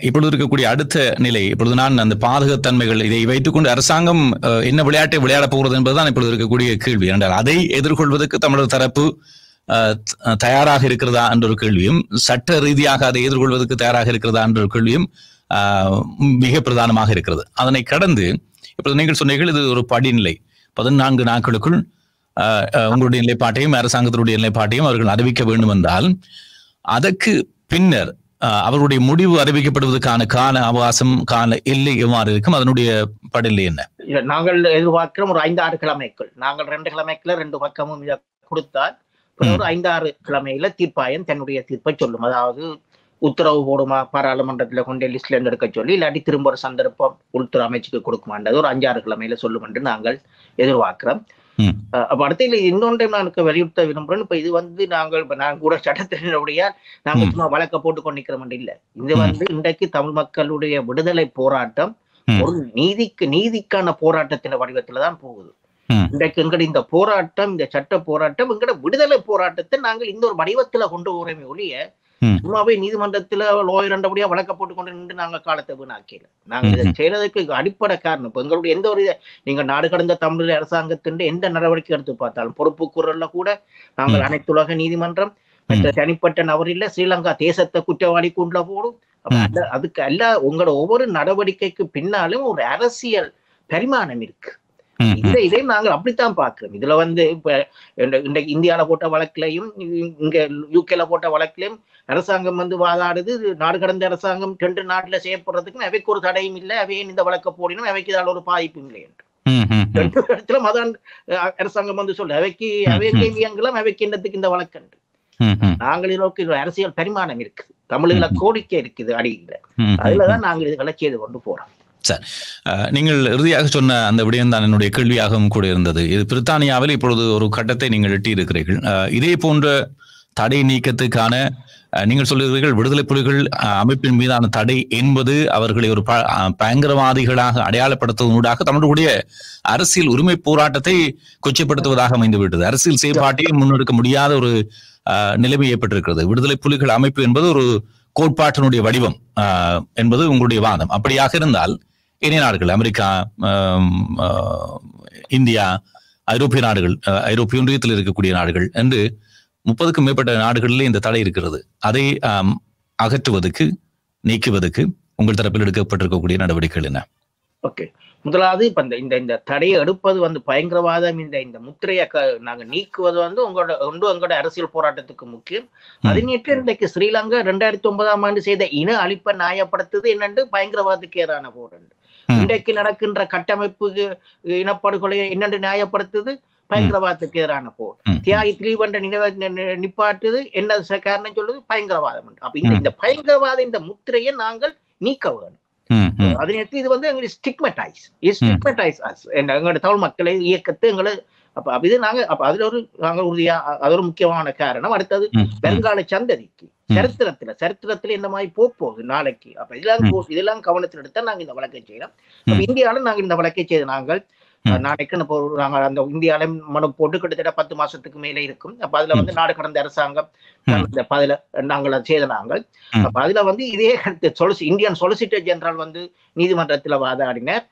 இப்பொழுது இருக்கக்கூடிய அடுத்த நிலை இப்பொழுது நான் அந்த பாதகத்தன்மைகள் இதை வைத்துக்கொண்டு அரசாங்கம் என்ன விளையாட்டை விளையாடப் போகிறது என்பதுதான் இப்பொழுது இருக்கக்கூடிய கேள்வி. என்றால் அதை எதிர்கொள்வதற்கு தமிழர் தரப்பு தயாராக இருக்கிறதா என்ற ஒரு கேள்வியும் சட்ட ரீதியாக அதை எதிர்கொள்வதற்கு தயாராக இருக்கிறதா என்ற ஒரு கேள்வியும் மிக பிரதானமாக இருக்கிறது. அதனை கடந்து இப்பொழுது நீங்கள் சொன்னீர்கள் இது ஒரு படிநிலை. பதினான்கு நாட்களுக்குள் உங்களுடைய நிலைப்பாட்டையும் அரசாங்கத்தினுடைய நிலைப்பாட்டையும் அவர்கள் அறிவிக்க வேண்டும் என்றால் அதற்கு பின்னர் அவருடைய முடிவு அறிவிக்கப்படுவதற்கான கால அவகாசம் கால எல்லை எவ்வாறு இருக்கும்? அதனுடைய படிநிலை என்ன? இல்ல, நாங்கள் எதிர்பார்க்கிறோம் ஒரு ஐந்து ஆறு கிழமைக்குள். நாங்கள் ரெண்டு கிழமைக்குள்ள ரெண்டு பக்கமும் கொடுத்தால் ஒரு ஐந்து ஆறு கிழமையில தீர்ப்பாயம் தன்னுடைய தீர்ப்பை சொல்லும் அதாவது உத்தரவு போடுமா பாராளுமன்றத்துல கொண்டு லிஸ்ட்ல இருந்து எடுக்க சொல்லி இல்லாட்டி திரும்ப ஒரு சந்தர்ப்பம் உள்துறை அமைச்சுக்கு கொடுக்குமான்றது ஒரு அஞ்சாறு கிழமையில சொல்லும் என்று நாங்கள் எதிர்பார்க்கிறோம் அப்ப அடுத்த இல்ல இன்னொன்றை நான் வலியுறுத்த விரும்புறேன் இப்ப இது வந்து நாங்கள் இப்ப நான் கூட சட்டத்தினுடைய நாங்க. சும்மா வழக்க போட்டு கொண்டிருக்கிறோம் இல்ல இது. வந்து இன்றைக்கு தமிழ் மக்களுடைய விடுதலை போராட்டம். ஒரு நீதிக்கு நீதிக்கான போராட்டத்தின் வடிவத்துல தான் போகுது. இன்றைக்கு எங்கட இந்த போராட்டம் இந்த சட்ட போராட்டம் எங்கட விடுதலை போராட்டத்தை நாங்கள் இந்த ஒரு வடிவத்துல கொண்டு போறோமே ஒழிய. சும்மாவே நீதிமன்றத்துல லோயர் ரெண்டபடியா வழக்க போட்டு கொண்டு நின்று நாங்க காலத்தை வீணாக்கல நாங்க இதை. செய்யறதுக்கு அடிப்படை காரணம். இப்ப எங்களுடைய எந்த ஒரு நீங்க நாடு கடந்த தமிழ் அரசாங்கத்தின் எந்த நடவடிக்கை எடுத்து பார்த்தாலும் பொறுப்பு குரல்ல கூட நாங்கள். அனைத்துலக நீதிமன்றம் மற்ற தனிப்பட்ட நபரில் ஸ்ரீலங்கா தேசத்தை குற்றவாளி கூண்டுல போடும். அதுக்கு எல்லாம் உங்களோட ஒவ்வொரு நடவடிக்கைக்கு பின்னாலும் ஒரு அரசியல் பரிமாணம் இருக்கு. இந்த இதை நாங்கள் அப்படித்தான் பார்க்கிறோம் இதுல வந்து இப்ப இன்றைக்கு இந்தியால போட்ட வழக்கிலையும் இங்க யூகேல போட்ட வழக்கிலையும் அரசாங்கம் வந்து வாதாடுது இது நாடு கடந்த அரசாங்கம் ரெண்டு நாட்டுல செய்யப்படுறதுக்கு அவைக்கு ஒரு தடையும் இல்லை அவையே இந்த வழக்க போடினும் அவைக்கு இதால ஒரு பாதிப்பும் இல்லை என்று. ரெண்டு இடத்துல மதான் அரசாங்கம் வந்து சொல்லு அவைக்கு ம், அவைக்கு ம். இயங்கலாம் அவைக்கு என்னத்துக்கு இந்த ம். நாங்கள் ஒரு அரசியல் பரிமாணம் இருக்குது தமிழ்ல ம். கோரிக்கை இருக்குது அடியில. அதுலதான் நாங்கள் இதுகளை செய்து கொண்டு போறோம் சார். நீங்கள் இறுதியாக சொன்ன அந்த விடயம் தான் என்னுடைய கேள்வியாகவும் கூட இருந்தது. இது பிரித்தானியாவில் இப்பொழுது ஒரு கட்டத்தை நீங்கள் எட்டியிருக்கிறீர்கள். இதே போன்ற தடை நீக்கத்துக்கான நீங்கள் சொல்லுகிறீர்கள் விடுதலை புலிகள் அமைப்பின் மீதான தடை என்பது அவர்களை ஒரு ப- பயங்கரவாதிகளாக அடையாளப்படுத்துவதூடாக தமிழுடைய அரசியல் உரிமை போராட்டத்தை கொச்சைப்படுத்துவதாக அமைந்துவிட்டது. அரசியல் செயல்பாட்டையும் முன்னெடுக்க முடியாத ஒரு அஹ், நிலைமை ஏற்பட்டிருக்கிறது. விடுதலை புலிகள் அமைப்பு என்பது ஒரு கோட்பாட்டினுடைய வடிவம் என்பது உங்களுடைய வாதம். அப்படியாக இருந்தால் இணைய நாடுகள் அமெரிக்கா இந்தியா ஐரோப்பிய நாடுகள் ஐரோப்பிய ஒன்றியத்தில் இருக்கக்கூடிய நாடுகள் என்று முப்பதுக்கும் மேற்பட்ட நாடுகளிலே இந்த தடை இருக்கிறது அதை அகற்றுவதற்கு நீக்குவதற்கு உங்கள் தரப்பில் எடுக்கப்பட்டிருக்கக்கூடிய நடவடிக்கைகள் என்ன ஓகே முதலாவது இப்ப இந்த இந்த இந்த தடையை எடுப்பது வந்து பயங்கரவாதம் இந்த இந்த முத்திரையை நாங்க நீக்குவது வந்து உங்களோட ஒன்று உங்களோட அரசியல் போராட்டத்துக்கு முக்கியம். அது நேற்று இன்றைக்கு ஸ்ரீலங்கா ரெண்டாயிரத்தி ஒன்பதாம் ஆண்டு செய்த இன அழிப்பை நியாயப்படுத்துது என்னண்டு பயங்கரவாதத்துக்கு எதிரான போராட்டம் ம். இன்றைக்கு நடக்கின்ற கட்டமைப்பு இனப்படுகொலையை என்னென்று நியாயப்படுத்துது? பயங்கரவாதத்துக்கு எதிரான போர். தியாகி திலீபண்ட நினைவ நிப்பாட்டுது. என்ன காரணம் சொல்லுது? பயங்கரவாதம். அப்ப இந்த. இந்த பயங்கரவாத இந்த முத்திரையை நாங்கள் நீக்க வேணும் அது நேற்று இது வந்து எங்களுக்கு ஸ்டிக்மடைஸ் ஸ்டிக்மடைஸ் எங்களோட தமிழ் மக்களை இயக்கத்தை எங்களை அப்ப இது நாங்க அப்ப அதுல ஒரு நாங்க உறுதியா அது ஒரு முக்கியமான காரணம் அடுத்தது. வருங்கால சந்ததிக்கு. சரித்திரத்துல சரித்திரத்துல இந்த மாதிரி போக போகுது நாளைக்கு அப்ப இதெல்லாம் இதெல்லாம் கவனத்தில் எடுத்தா நாங்க இந்த வழக்கை செய்யலாம் அப்ப. இந்தியாவில நாங்க இந்த வழக்கை செய்து நாங்கள். நாளைக்கு நாங்க அந்த இந்தியாவில மனு போட்டு கிட்டத்தட்ட பத்து மாசத்துக்கு மேலே இருக்கும் அப்ப அதுல வந்து நாடு கடந்த அரசாங்கம் பதில நாங்கள் செய்த நாங்கள். அப்ப அதுல வந்து இதே கருத்து சொலிசி இந்தியன் சொலிசிட்டர் ஜெனரல் வந்து நீதிமன்றத்துல வாதாடினார்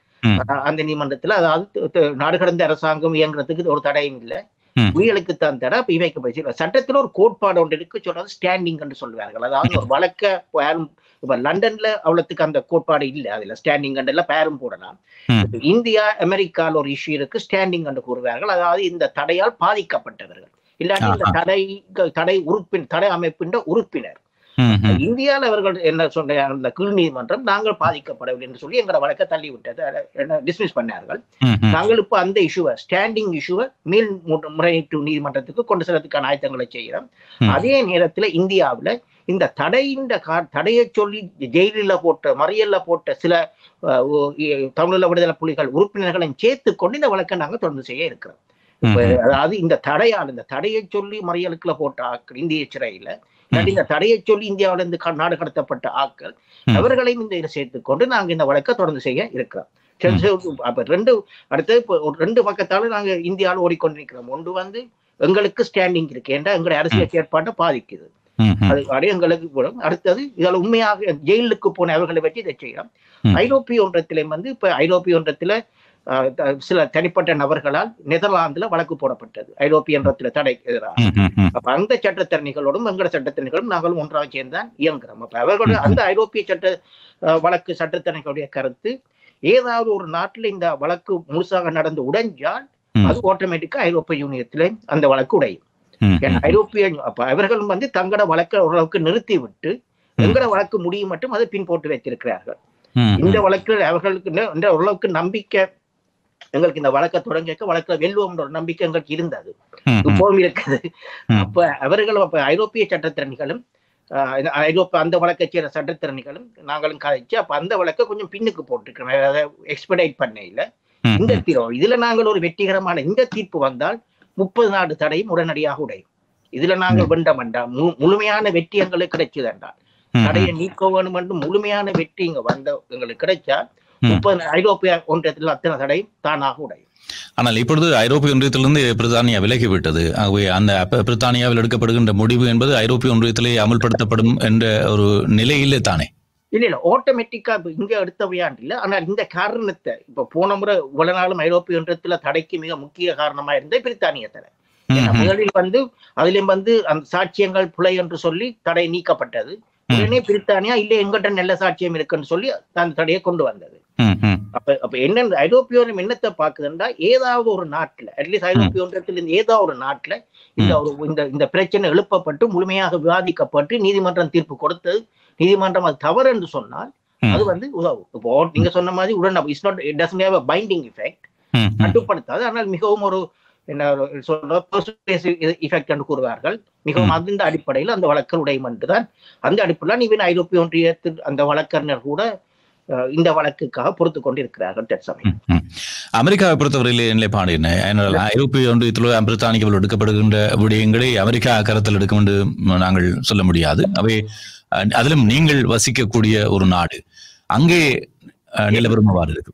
அந்த நீதிமன்றத்துல அதாவது த- த- நாடு கடந்த அரசாங்கம் இயங்குறதுக்கு ஒரு தடையும் இல்லை. ம். புலிகளுக்கு தான் தடை இவைக்கு போய் சட்டத்துல ஒரு கோட்பாடு ஒன்று இருக்கு. சொல்றது ஸ்டாண்டிங் என்று சொல்லுவார்கள். அதாவது ஒரு வழக்க யாரும் இப்ப லண்டன்ல அவ்வளவுக்கு அந்த கோட்பாடு இல்லை. அதுல ஸ்டாண்டிங் எல்லாம் பேரும் போடலாம். இந்தியா அமெரிக்கால ஒரு இஷ்யூ இருக்கு. ஸ்டாண்டிங் என்று கூறுவார்கள். அதாவது இந்த தடையால் பாதிக்கப்பட்டவர்கள். இல்லாட்டி இந்த. தடை தடை உறுப்பின் தடை அமைப்பின் உறுப்பினர். இந்தியால அவர்கள் என்ன சொன்ன அந்த கீழ் நீதிமன்றம் நாங்கள் பாதிக்கப்படவில்லை என்று சொல்லி எங்களோட வழக்கை தள்ளி விட்டது என்ன டிஸ்மிஸ் பண்ணார்கள். நாங்கள் இப்ப அந்த இஷ்யூவை ஸ்டாண்டிங் இஷ்யூவை மேல் முறையீட்டு நீதிமன்றத்துக்கு கொண்டு செல்றதுக்கான ஆயத்தங்களை செய்கிறோம். அதே நேரத்துல இந்தியாவுல இந்த தடையின் தடையை சொல்லி ஜெயிலில் போட்ட மறியல்ல போட்ட சில தமிழீழ விடுதலை புலிகள் உறுப்பினர்களையும் சேர்த்து கொண்டு இந்த வழக்கை நாங்க தொடர்ந்து செய்ய இருக்கிறோம். அதாவது இந்த தடையால் இந்த தடையை சொல்லி மறியலுக்குள்ள போட்ட இந்திய சிறையில இந்த தடையை சொல்லி இந்தியாவில இருந்து க- நாடு கடத்தப்பட்ட ஆட்கள். அவர்களையும் இந்த சேர்த்துக் கொண்டு நாங்க இந்த வழக்கை தொடர்ந்து செய்ய இருக்கிறோம். ரெண்டு அடுத்து இப்போ ஒரு ரெண்டு பக்கத்தால நாங்க இந்தியாவில் ஓடிக்கொண்டிருக்கிறோம். ஒன்று வந்து எங்களுக்கு ஸ்டாண்டிங் இருக்கு. ஏன்டா எங்களுடைய அரசியல் செயற்பாட்டை பாதிக்குது. அது அது எங்களுக்கு போடும் அடுத்தது இதில் உண்மையாக ஜெயிலுக்கு போன அவர்களை வச்சு இதை செய்யலாம். ஐரோப்பிய ஒன்றத்திலே வந்து இப்ப ஐரோப்பிய ஒன்றத்துல சில தனிப்பட்ட நபர்களால் நெதர்லாந்துல வழக்கு போடப்பட்டது. ஐரோப்பிய ஒன்றத்துல தடை எதிராக. அப்ப அந்த சட்டத்தரணிகளோடும் எங்கட சட்டத்தரணிகளும் நாங்களும் ஒன்றாக சேர்ந்தான் இயங்குறோம். அப்ப அவர்களுடைய அந்த ஐரோப்பிய சட்ட வழக்கு சட்டத்தரணிகளுடைய கருத்து ஏதாவது ஒரு நாட்டுல இந்த வழக்கு முழுசாக நடந்து உடைஞ்சால். அது ஆட்டோமேட்டிக்கா ஐரோப்பிய யூனியத்திலே அந்த வழக்கு உடையும். ஐரோப்பிய அப்ப அவர்கள் வந்து தங்களோட வழக்கை ஓரளவுக்கு நிறுத்தி விட்டு வழக்கு முடியும் மட்டும் அதை பின் போட்டு வைத்திருக்கிறார்கள் இந்த வழக்கில் அவர்களுக்கு ஓரளவுக்கு நம்பிக்கை எங்களுக்கு இந்த வழக்கை தொடங்க வழக்கில் வெல்லுவோம்ன்ற ஒரு நம்பிக்கை எங்களுக்கு இருந்தது. இப்பவும் இருக்குது. அப்ப அவர்களும் அப்ப ஐரோப்பிய சட்டத்திறனிகளும் ஐரோப்பா அந்த வழக்கை சேர்ந்த சட்டத்திறனிகளும் நாங்களும் கதைச்சு அப்ப அந்த வழக்கை கொஞ்சம் பின்னுக்கு போட்டுருக்கிறோம். எக்ஸ்பெடைட் பண்ண இல்ல. ம், இந்த. தீர்வு இதுல நாங்கள் ஒரு வெற்றிகரமான இந்த தீர்ப்பு வந்தால் முப்பது நாடு தடையும் உடனடியாக உடையும். இதுல நாங்கள் வெண்டம் வேண்டாம் முழுமையான வெற்றி எங்களுக்கு கிடைச்சது என்றால் தடையை நீக்க வேணும் என்று முழுமையான வெற்றி இங்க வந்த எங்களுக்கு கிடைச்சா. முப்பது ஐரோப்பிய ஒன்றியத்தில் அத்தனை தடையும் தானாக உடையும். ஆனால் இப்பொழுது ஐரோப்பிய ஒன்றியத்திலிருந்து பிரித்தானியா விலகிவிட்டது ஆகவே அந்த பிரித்தானியாவில் எடுக்கப்படுகின்ற முடிவு என்பது ஐரோப்பிய ஒன்றியத்திலே அமல்படுத்தப்படும் என்ற ஒரு நிலையிலே தானே. இல்ல இல்ல ஆட்டோமேட்டிக்கா இங்க அடுத்தவையாண்டு இல்ல. ஆனால் இந்த காரணத்தை இப்ப போன முறை இவ்வளவு நாளும் ஐரோப்பிய ஒன்றியத்துல தடைக்கு மிக முக்கிய காரணமா இருந்தது பிரித்தானிய தடை. முதலில் வந்து அதிலும் வந்து அந்த சாட்சியங்கள் பிழை என்று சொல்லி தடை நீக்கப்பட்டது. உடனே பிரித்தானியா இல்ல எங்கிட்ட நல்ல சாட்சியம் இருக்குன்னு சொல்லி அந்த தடையை கொண்டு வந்தது. அப்ப அப்ப என்ன ஐரோப்பிய ஒன்றியம் என்னத்தை பாக்குதுன்னா ஏதாவது ஒரு நாட்டுல அட்லீஸ்ட் ஐரோப்பிய ஒன்றியத்தில் இருந்து ஏதாவது ஒரு நாட்டுல இந்த ஒரு இந்த இந்த பிரச்சனை எழுப்பப்பட்டு முழுமையாக விவாதிக்கப்பட்டு நீதிமன்றம் தீர்ப்பு கொடுத்தது. நீதிமன்றம் அது தவறு என்று சொன்னால். அது வந்து உதவும் இப்போ நீங்க சொன்ன மாதிரி உடன் it's not it doesn't have binding effect. கட்டுப்படுத்தாது. ஆனால் மிகவும் ஒரு என்ன சொல்ற எஃபெக்ட் என்று கூறுவார்கள். மிகவும். அந்த அடிப்படையில் அந்த வழக்கர் உடையும் என்றுதான். அந்த அடிப்படையில் நீவின் ஐரோப்பிய ஒன்றியத்தில் அந்த வழக்கறிஞர் கூட இந்த வழக்குக்காக பொறுத்து கொண்டிருக்கிறார்கள் தற்சமயம். அமெரிக்காவை பொறுத்தவரையிலே நிலைப்பாடு என்ன ஏனென்றால் ஐரோப்பிய ஒன்றியத்திலோ பிரித்தானியாவில் எடுக்கப்படுகின்ற விடயங்களை அமெரிக்கா கருத்தில் எடுக்கும் என்று நாங்கள் சொல்ல முடியாது. அவை அதிலும் நீங்கள் வசிக்கக்கூடிய ஒரு நாடு. அங்கே நிலவரம் அவ்வாறு இருக்கு.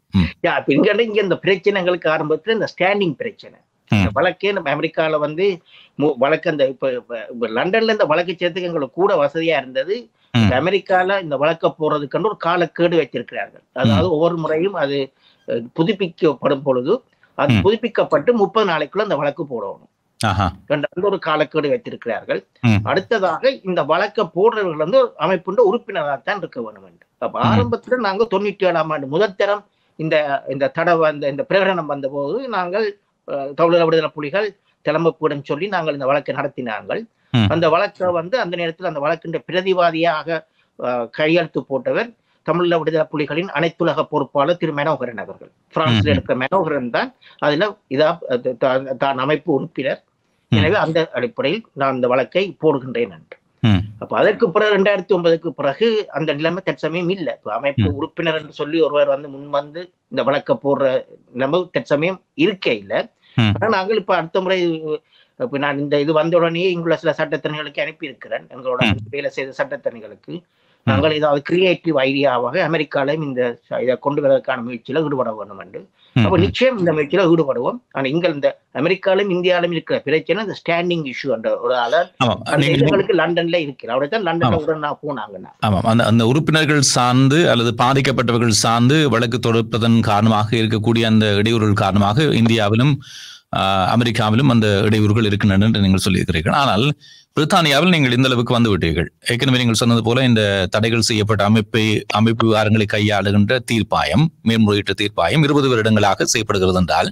இங்க இந்த பிரச்சனைகளுக்கு ஆரம்பத்துல இந்த ஸ்டாண்டிங் பிரச்சனை. வழக்கே நம்ம அமெரிக்கால வந்து வழக்கு அந்த இப்ப லண்டன்ல இந்த வழக்கு சேர்த்துக்கு எங்களுக்கு கூட வசதியா இருந்தது. அமெரிக்கால இந்த வழக்க போறதுக்கு ஒரு காலக்கேடு வைத்திருக்கிறார்கள் அதாவது ஒவ்வொரு முறையும் அது புதுப்பிக்கப்படும் பொழுது அது. புதுப்பிக்கப்பட்டு முப்பது நாளைக்குள்ள அந்த வழக்கு போடணும் ரெண்டு- அந்த ஒரு காலக்கேடு வைத்திருக்கிறார்கள். அடுத்ததாக இந்த வழக்க போடுறவர்கள் வந்து அமைப்புண்ட உறுப்பினராகத்தான் இருக்க வேண்டும் என்று அப்ப. ஆரம்பத்துல நாங்க தொண்ணூற்றி ஏழாம் ஆண்டு முதல் தரம் இந்த இந்த தடை வந்த இந்த பிரகடனம் வந்தபோது நாங்கள் தமிழக விடுதலை புலிகள் திளம்பக்கூடம் சொல்லி நாங்கள் இந்த வழக்கை நடத்தினார்கள். அந்த வழக்கை வந்து அந்த நேரத்தில் அந்த வழக்கின் பிரதிவாதியாக கையெழுத்து போட்டவர் தமிழக விடுதலை புலிகளின் அனைத்துலக பொறுப்பாளர் திரு மெனோகரன் அவர்கள் பிரான்ஸ்ல ம். இருக்கிற மெனோகரன் தான் அதுல இதா தான் அமைப்பு உறுப்பினர். எனவே அந்த அடிப்படையில் நான் இந்த வழக்கை போடுகின்றேன் என்று அப்ப அதற்கு பிறகு ரெண்டாயிரத்தி ஒன்பதுக்கு பிறகு அந்த நிலைமை தற்சமயம் இல்லை அமைப்பு. உறுப்பினர் என்று சொல்லி ஒருவர் வந்து முன் வந்து இந்த வழக்க போடுற நிலைமை தற்சமயம் இருக்கே இல்லை. ஆனா நாங்கள் இப்ப அடுத்த முறை இப்ப நான் இந்த இது வந்த உடனே இங்குள்ள சில சட்டத்தரணிகளுக்கு அனுப்பி இருக்கிறேன் எங்களோட வேலை செய்த சட்டத்தரணிகளுக்கு. நாங்கள் ஏதாவது கிரியேட்டிவ் ஐடியாவாக அமெரிக்காலையும் இந்த இதை கொண்டு வருவதற்கான முயற்சியில ஈடுபட வேண்டும் என்று. அப்ப. நிச்சயம் இந்த முயற்சியில ஈடுபடுவோம். ஆனா இங்க இந்த அமெரிக்காலும் இந்தியாவிலும் இருக்கிற பிரச்சனை இந்த ஸ்டாண்டிங் இஷ்யூ என்ற ஒரு எங்களுக்கு லண்டன்ல இருக்கிற அப்படித்தான் லண்டன்ல ஆமா. உடனே போனாங்கன்னா. ஆமாம். அந்த அந்த உறுப்பினர்கள் சார்ந்து அல்லது பாதிக்கப்பட்டவர்கள் சார்ந்து வழக்கு தொடுப்பதன் காரணமாக இருக்கக்கூடிய அந்த இடையூறுகள் காரணமாக இந்தியாவிலும் அமெரிக்காவிலும் அந்த இடையூறுகள் இருக்கின்றன என்று நீங்கள் சொல்லியிருக்கிறீர்கள். ஆனால் பிரித்தானியாவில் நீங்கள் இந்த அளவுக்கு வந்து விட்டீர்கள். ஏற்கனவே நீங்கள் சொன்னது போல இந்த தடைகள் செய்யப்பட்ட அமைப்பை அமைப்பு விவகாரங்களை கையாளுகின்ற தீர்ப்பாயம் மேன்முறையீட்டு தீர்ப்பாயம் இருபது வருடங்களாக செய்யப்படுகிறது என்றால்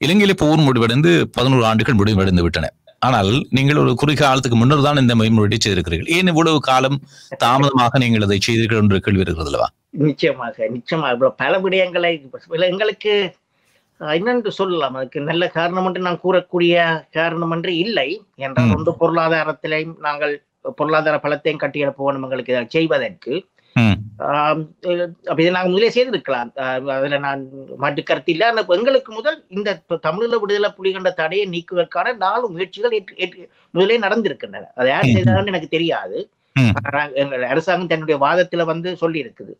இலங்கையிலே போர் முடிவடைந்து பதினோரு ஆண்டுகள் முடிவடைந்து விட்டன. ஆனால் நீங்கள் ஒரு குறுகிய காலத்துக்கு முன்னர் தான் இந்த மேன்முறையீட்டை செய்திருக்கிறீர்கள். ஏன் இவ்வளவு காலம் தாமதமாக நீங்கள் அதை செய்தீர்கள் என்று கேள்வி இருக்கிறது அல்லவா? நிச்சயமாக நிச்சயமாக. பல விடயங்களை எங்களுக்கு என்னென்று சொல்லலாம். அதுக்கு நல்ல காரணம் என்று நான் கூறக்கூடிய காரணம் என்று இல்லை. என்றால். ஒன்று பொருளாதாரத்திலையும் நாங்கள் பொருளாதார பலத்தையும் கட்டியெழுப்ப வேண்டும் எங்களுக்கு இதை செய்வதற்கு. ம், ஆம், அஹ், அப்ப இதை நாங்கள் முதலே செய்திருக்கலாம். அதுல நான் மாற்று கருத்து இல்லை. ஆனால் எங்களுக்கு முதல் இந்த தமிழீழ விடுதலை புலிகண்ட தடையை நீக்குவதற்கான நாலு முயற்சிகள் முதலே நடந்திருக்கின்றன. அதை யார். செய்தாங்கன்னு எனக்கு தெரியாது. அரசாங்கம் தன்னுடைய வாதத்துல வந்து சொல்லி இருக்குது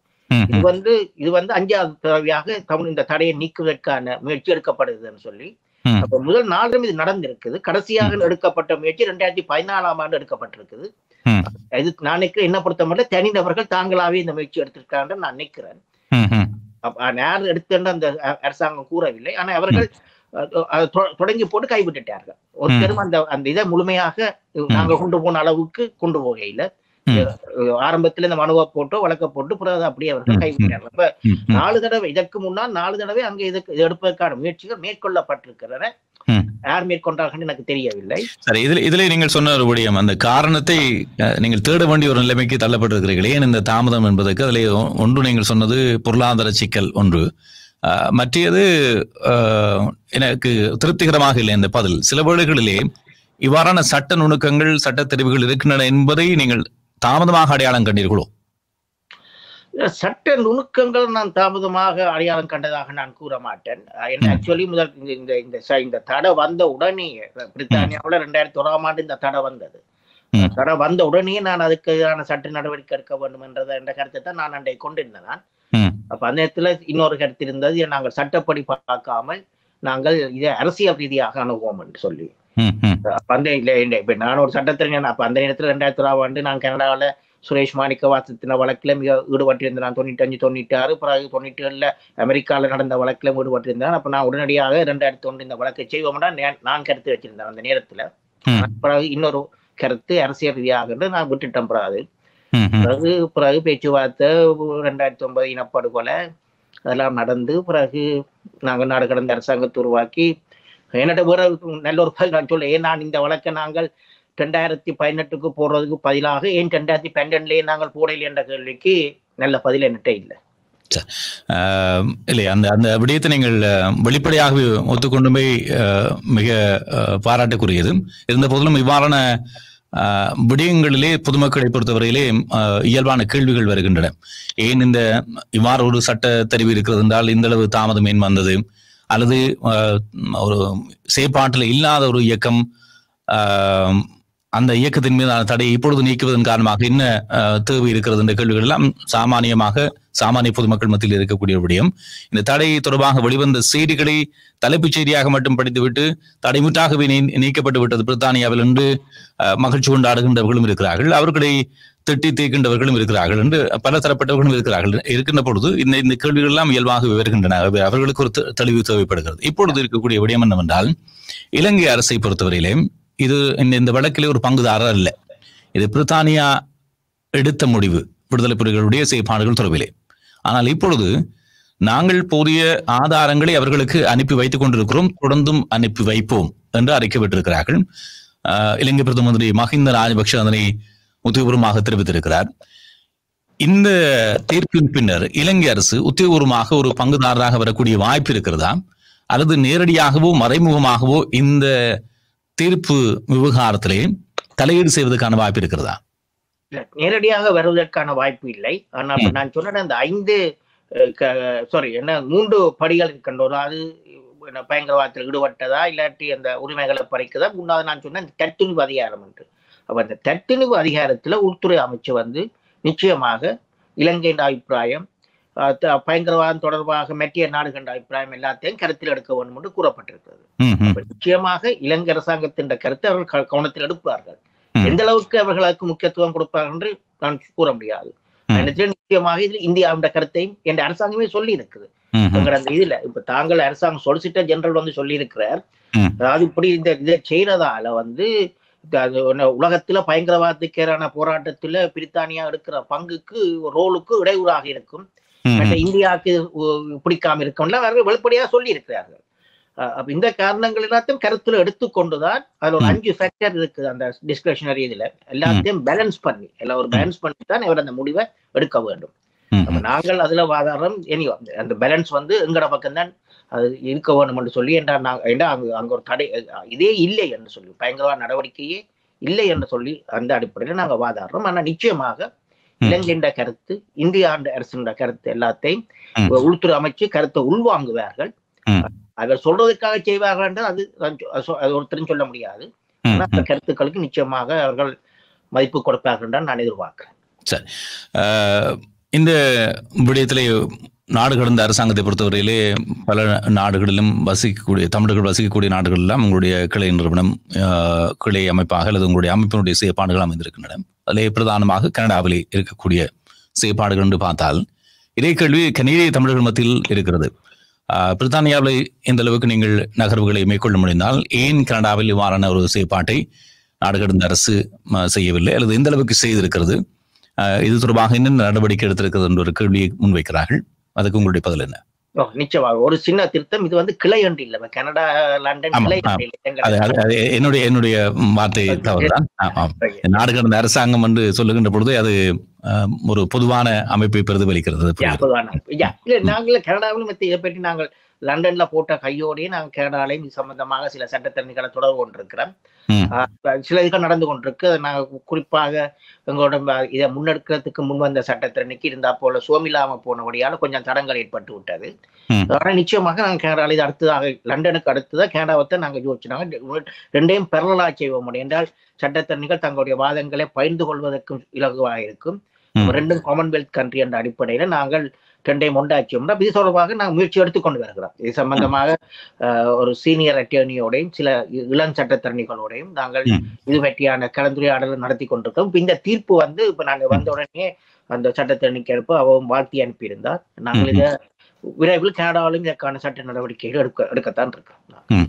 இது வந்து இது வந்து அஞ்சாவது தடவையாக தமிழ் இந்த தடையை நீக்குவதற்கான முயற்சி எடுக்கப்படுதுன்னு சொல்லி. அப்ப முதல் நாளும் இது நடந்திருக்குது. கடைசியாக எடுக்கப்பட்ட முயற்சி ரெண்டாயிரத்தி பதினாலாம் ஆண்டு எடுக்கப்பட்டிருக்குது. இது நான் நினைக்கிறேன் என்ன பொறுத்த மட்டும் தனிநபர்கள் தாங்களாவே இந்த முயற்சி எடுத்திருக்காங்க நான் நினைக்கிறேன். யார் எடுத்துன்னு அந்த அரசாங்கம் கூறவில்லை. ஆனா அவர்கள் தொடங்கி போட்டு கைவிட்டுட்டார்கள். ஒருத்தரும் அந்த அந்த இதை முழுமையாக நாங்க கொண்டு போன அளவுக்கு கொண்டு போகையில ஆரம்பத்துல இந்த மனுவை போட்டு வழக்க போட்டு பிறகு அப்படியே அவர்கள் கைவிட்டார்கள் நாலு தடவை இதற்கு முன்னால் நாலு தடவை அங்கே இதுக்கு இது எடுப்பதற்கான முயற்சிகள் மேற்கொள்ளப்பட்டிருக்கிறன. யார் மேற்கொண்டார்கள் எனக்கு தெரியவில்லை. சரி இதுல இதுல நீங்கள் சொன்ன ஒரு விடயம் அந்த காரணத்தை நீங்கள் தேட வேண்டிய ஒரு நிலைமைக்கு தள்ளப்பட்டிருக்கிறீர்கள் ஏன் இந்த தாமதம் என்பதற்கு அதில் ஒன்று நீங்கள் சொன்னது பொருளாதார சிக்கல் ஒன்று. மற்றது எனக்கு திருப்திகரமாக இல்லை இந்த பதில். சில வேளைகளிலே இவ்வாறான சட்ட நுணுக்கங்கள் சட்ட தெரிவுகள் இருக்கின்றன என்பதை நீங்கள் தாமதமாக அடையாளம் கண்டீர்களோ சட்ட நுணுக்கங்கள் நான் தாமதமாக அடையாளம் கண்டதாக நான் கூற மாட்டேன். ஆக்சுவலி முதல் இந்த- இந்த இந்த தடை வந்த உடனே பிரித்தானியாவுல ரெண்டாயிரத்தி ஓராம் ஆண்டு இந்த தடை வந்தது. தடை வந்த உடனே நான் அதுக்கான சட்ட நடவடிக்கை எடுக்க வேண்டும் என்றத என்ற கருத்தை தான் நான் அன்றை கொண்டிருந்தேன் நான். அப்ப அந்த நேரத்துல இன்னொரு கருத்து இருந்தது நாங்கள் சட்டப்படி பார்க்காமல் நாங்கள் இதை அரசியல் ரீதியாக அணுகுவோம் என்று சொல்லி அப்ப அந்த இப்ப நான் ஒரு சட்டத்திறன் அப்ப அந்த நேரத்துல ரெண்டாயிரத்தி ஓராம் ஆண்டு நான் கனடாவில் சுரேஷ் மாணிக்க வாசத்தின வழக்குல மிக ஈடுபட்டிருந்தேன். நான் தொண்ணூத்தஞ்சு தொண்ணூற்றி ஆறு பிறகு தொண்ணூற்றி ஏழுல அமெரிக்காவில் நடந்த வழக்குல ஈடுபட்டிருந்தேன். அப்ப நான் உடனடியாக ரெண்டாயிரத்தி ஒன்று இந்த வழக்கை செய்வோம்னா நான் கருத்து வச்சிருந்தேன் அந்த நேரத்துல. பிறகு இன்னொரு கருத்து அரசியல் ரீதியாக நான் விட்டுட்டேன் பிறகு. பிறகு பிறகு பேச்சுவார்த்தை ரெண்டாயிரத்தி ஒன்பது இனப்படுகொலை அதெல்லாம் நடந்து பிறகு நாங்கள் நாடு கடந்த அரசாங்கத்தை உருவாக்கி என்னோட வேற நல்ல ஒரு பதில் நான் சொல்ல ஏன் நான் இந்த வழக்கை நாங்கள் ரெண்டாயிரத்தி பதினெட்டுக்கு போடுறதுக்கு பதிலாக ஏன் ரெண்டாயிரத்தி பன்னெண்டுலேயே நாங்கள் போடலை என்ற கேள்விக்கு நல்ல பதில் என்கிட்ட இல்லை. ஆஹ் இல்லை அந்த அந்த விடயத்தை நீங்கள் வெளிப்படையாகவே ஒத்துக்கொண்டுமே மிக அஹ், பாராட்டுக்குரியது. இருந்த போதிலும் இவ்வாறான ஆஹ், விடயங்களிலே பொதுமக்களை பொறுத்தவரையிலே இயல்பான கேள்விகள் வருகின்றன. ஏன் இந்த இவ்வாறு ஒரு சட்ட தெரிவு இருக்கிறது என்றால் இந்த அளவு தாமதம் ஏன் வந்தது? அல்லது ஒரு செயற்பாட்டில் இல்லாத ஒரு இயக்கம் அந்த இயக்கத்தின் மீதான தடையை இப்பொழுது நீக்குவதன் காரணமாக என்ன தேவை இருக்கிறது என்ற கேள்விகள் எல்லாம் சாமானியமாக சாமானிய பொதுமக்கள் மத்தியில் இருக்கக்கூடிய விடயம். இந்த தடை தொடர்பாக வெளிவந்த செய்திகளை தலைப்புச் செய்தியாக மட்டும் படித்துவிட்டு தடைமுற்றாகவே நீ- நீக்கப்பட்டு விட்டது பிரித்தானியாவில் என்று மகிழ்ச்சி கொண்டாடுகின்றவர்களும் இருக்கிறார்கள். அவர்களை திட்டி தீர்க்கின்றவர்களும் இருக்கிறார்கள் என்று பல தரப்பட்டவர்களும் இருக்கிறார்கள். இருக்கின்ற பொழுது இந்த இந்த கேள்விகள் எல்லாம் இயல்பாக வருகின்றன அவர்களுக்கு ஒரு தெளிவு தேவைப்படுகிறது. இப்பொழுது இருக்கக்கூடிய விடயம் என்னவென்றால் இலங்கை அரசை பொறுத்தவரையிலே இது இந்த இந்த வழக்கிலே ஒரு பங்குதாரர் அல்ல. இது பிரித்தானியா எடுத்த முடிவு விடுதலை புலிகளுடைய செயற்பாடுகள் தொடர்பிலே. ஆனால் இப்பொழுது நாங்கள் போதிய ஆதாரங்களை அவர்களுக்கு அனுப்பி வைத்துக் கொண்டிருக்கிறோம். தொடர்ந்தும் அனுப்பி வைப்போம் என்று அறிக்கை விட்டிருக்கிறார்கள். ஆஹ் இலங்கை பிரதம மந்திரி மஹிந்த ராஜபக்ஷ அதனை உத்தியோகபூர்வமாக தெரிவித்திருக்கிறார். இந்த தீர்ப்பின் பின்னர் இலங்கை அரசு உத்தியோகபூர்வமாக ஒரு பங்குதாரராக வரக்கூடிய வாய்ப்பு இருக்கிறதா? அல்லது நேரடியாகவோ மறைமுகமாகவோ இந்த தீர்ப்பு விவகாரத்திலே தலையீடு செய்வதற்கான வாய்ப்பு இருக்கிறதா? நேரடியாக வருவதற்கான வாய்ப்பு இல்லை. ஆனால் நான் சொன்ன அந்த ஐந்து சாரி என்ன மூன்று படிகள் இருக்கின்றோம் அது பயங்கரவாதத்தில் ஈடுபட்டதா இல்லாட்டி அந்த உரிமைகளை பறிக்குதா? முன்னாவது நான் சொன்ன இந்த தட்டுணிவு அதிகாரம் என்று. அப்ப அந்த தட்டுணிவு அதிகாரத்துல உள்துறை அமைச்சு வந்து நிச்சயமாக இலங்கையின் அபிப்பிராயம் பயங்கரவாதம் தொடர்பாக மெட்டிய நாடுகின்ற அபிப்பிராயம் எல்லாத்தையும் கருத்தில் எடுக்க வேண்டும் என்று கூறப்பட்டிருக்கிறது. நிச்சயமாக இலங்கை அரசாங்கத்தின் கருத்தை அவர்கள் கவனத்தில் எடுப்பார்கள். எந்த அளவுக்கு அவர்களுக்கு முக்கியத்துவம் கொடுப்பார்கள் என்று நான் கூற முடியாது. நிச்சயமாக இதில் இந்தியாவின் கருத்தையும் என்ற அரசாங்கமே சொல்லி இருக்குது அந்த இதுல இப்ப தாங்கள் அரசாங்கம் சொலிசிட்டர் ஜெனரல் வந்து சொல்லி இருக்கிறார். அதாவது இப்படி இந்த இதை செய்யறதால வந்து உலகத்துல பயங்கரவாதத்துக்கு எதிரான போராட்டத்துல பிரித்தானியா எடுக்கிற பங்குக்கு ரோலுக்கு இடையூறாக இருக்கும். இந்தியாவுக்கு பிடிக்காம இருக்கும்ல அவர்கள் வெளிப்படையாக சொல்லி இருக்கிறார்கள் அப்ப இந்த காரணங்கள் எல்லாத்தையும் கருத்துல எடுத்துக்கொண்டுதான் அதுல ஒரு. அஞ்சு ஃபேக்டர் இருக்குது அந்த டிஸ்கஷனரி இதுல எல்லாத்தையும் பேலன்ஸ் பண்ணி எல்லாம் ஒரு பேலன்ஸ் பண்ணி தான் இவர் அந்த முடிவை எடுக்க வேண்டும். நாங்கள் அதுல வாதாரம் இனி அந்த பேலன்ஸ் வந்து எங்கட பக்கம் தான் அது இருக்க என்று சொல்லி என்றா நாங்க என்றா அங்க அங்க ஒரு தடை இதே இல்லை என்று சொல்லி பயங்கரவாத நடவடிக்கையே இல்லை என்று சொல்லி அந்த அடிப்படையில் நாங்க வாதாடுறோம் ஆனா நிச்சயமாக. இலங்கையின் கருத்து இந்தியா அரசின் கருத்து எல்லாத்தையும். உள்துறை அமைச்சு கருத்தை உள்வாங்குவார்கள். அவர் சொல்றதுக்காக செய்வார்கள் என்றால் அது ஒருத்தரும் சொல்ல முடியாது ம், ஆனா அந்த. கருத்துக்களுக்கு நிச்சயமாக அவர்கள் மதிப்பு கொடுப்பார்கள் என்று நான் எதிர்பார்க்கிறேன் ஆஹ் இந்த விடயத்திலே நாடு கடந்த அரசாங்கத்தை பொறுத்தவரையிலே பல நாடுகளிலும் வசிக்கக்கூடிய தமிழர்கள் வசிக்கக்கூடிய நாடுகளெல்லாம் உங்களுடைய கிளை நிறுவனம் கிளை அமைப்பாக அல்லது உங்களுடைய அமைப்பினுடைய செயற்பாடுகள் அமைந்திருக்கின்றன. அதிலே பிரதானமாக கனடாவிலே இருக்கக்கூடிய செயற்பாடுகள் என்று பார்த்தால் இதே கேள்வி கனேடிய தமிழர்கள் மத்தியில் இருக்கிறது. பிரித்தானியாவில் எந்த அளவுக்கு நீங்கள் நகர்வுகளை மேற்கொள்ள முடிந்தால் ஏன் கனடாவில் இவ்வாறான ஒரு செயற்பாட்டை நாடு கடந்த அரசு செய்யவில்லை? அல்லது எந்த அளவுக்கு செய்திருக்கிறது? இது தொடர்பாக என்ன நடவடிக்கை எடுத்திருக்கிறது என்ற ஒரு கேள்வியை முன்வைக்கிறார்கள். அதுக்கு உங்களுடைய பதில் என்ன? நிச்சயமாக. ஒரு சின்ன திருத்தம். இது வந்து கிளை ஒன்று இல்லை. கனடா லண்டன் கிளை என்னுடைய என்னுடைய வார்த்தை தவறுதான். நாடு கடந்த அரசாங்கம் என்று சொல்லுகின்ற பொழுது அது ஒரு பொதுவான அமைப்பை பிரதிபலிக்கிறது. இல்ல, நாங்கள் கனடாவிலும் மத்த இதை பற்றி நாங்கள் லண்டன்ல போட்ட கையோடயே நாங்கள் கனடாலையும் சம்பந்தமாக சில சட்டத்தரணிகளை தொடர்பு கொண்டிருக்கிறோம். சில இதுகள் நடந்து கொண்டிருக்கு. நாங்கள் குறிப்பாக எங்களோட இதை முன்னெடுக்கிறதுக்கு முன் வந்த சட்டத்தரணிக்கு இருந்தா போல சோமில்லாம போனபடியால கொஞ்சம் தடங்கள் ஏற்பட்டு விட்டது. ம். ஆனா நிச்சயமாக நாங்கள் கனடாவில் இது அடுத்ததாக லண்டனுக்கு அடுத்ததாக கனடாவை நாங்கள் யோசிச்சாங்க ரெண்டையும் பெரலா செய்வோம். என்றால் சட்டத்தரணிகள் தங்களுடைய வாதங்களை பகிர்ந்து கொள்வதற்கும் இலகுவாக இருக்கும். ரெண்டும் காமன்வெல்த் கண்ட்ரி என்ற அடிப்படையில நாங்கள் ரெண்டையும் ஒன்றாக்கியோம்னா இது தொடர்பாக நாங்கள் முயற்சி எடுத்துக்கொண்டு வருகிறோம். இது சம்பந்தமாக ஒரு சீனியர் அட்டர்னியோடையும் சில இளம் சட்டத்தரணிகளோடையும் நாங்கள். இது பற்றியான கலந்துரையாடல் நடத்தி கொண்டிருக்கோம் இந்த தீர்ப்பு வந்து இப்ப நாங்க வந்த உடனே அந்த சட்டத்தரணிக்கு அனுப்ப அவன் வாழ்த்தி அனுப்பியிருந்தார். நாங்கள். இதை விரைவில் கனடாவிலும் இதற்கான சட்ட நடவடிக்கைகள் எடுக்க எடுக்கத்தான் இருக்கோம்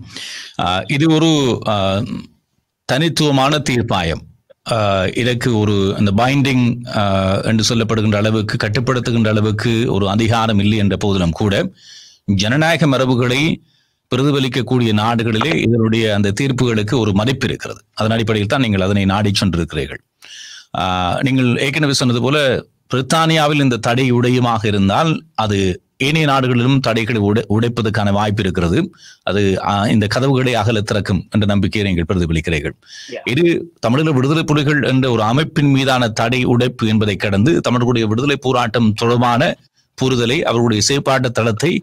இது ஒரு தனித்துவமான தீர்ப்பாயம். இதற்கு ஒரு அந்த பைண்டிங் என்று சொல்லப்படுகின்ற அளவுக்கு கட்டுப்படுத்துகின்ற அளவுக்கு ஒரு அதிகாரம் இல்லை என்ற போதிலும் கூட ஜனநாயக மரபுகளை பிரதிபலிக்கக்கூடிய நாடுகளிலே இதனுடைய அந்த தீர்ப்புகளுக்கு ஒரு மதிப்பு இருக்கிறது. அதன் அடிப்படையில் தான் நீங்கள் அதனை நாடி சென்றிருக்கிறீர்கள். ஆஹ், நீங்கள் ஏற்கனவே சொன்னது போல பிரித்தானியாவில் இந்த தடை உடையுமாக இருந்தால் அது ஏனைய நாடுகளிலும் தடைகளை உடை உடைப்பதற்கான வாய்ப்பு இருக்கிறது. அது இந்த கதவுகளை அகல திறக்கும் என்ற நம்பிக்கையை நீங்கள் பிரதிபலிக்கிறீர்கள். இது தமிழக விடுதலை புலிகள் என்ற ஒரு அமைப்பின் மீதான தடை உடைப்பு என்பதை கடந்து தமிழர்களுடைய விடுதலை போராட்டம் தொடர்பான புரிதலை அவர்களுடைய செயற்பாட்டு தளத்தை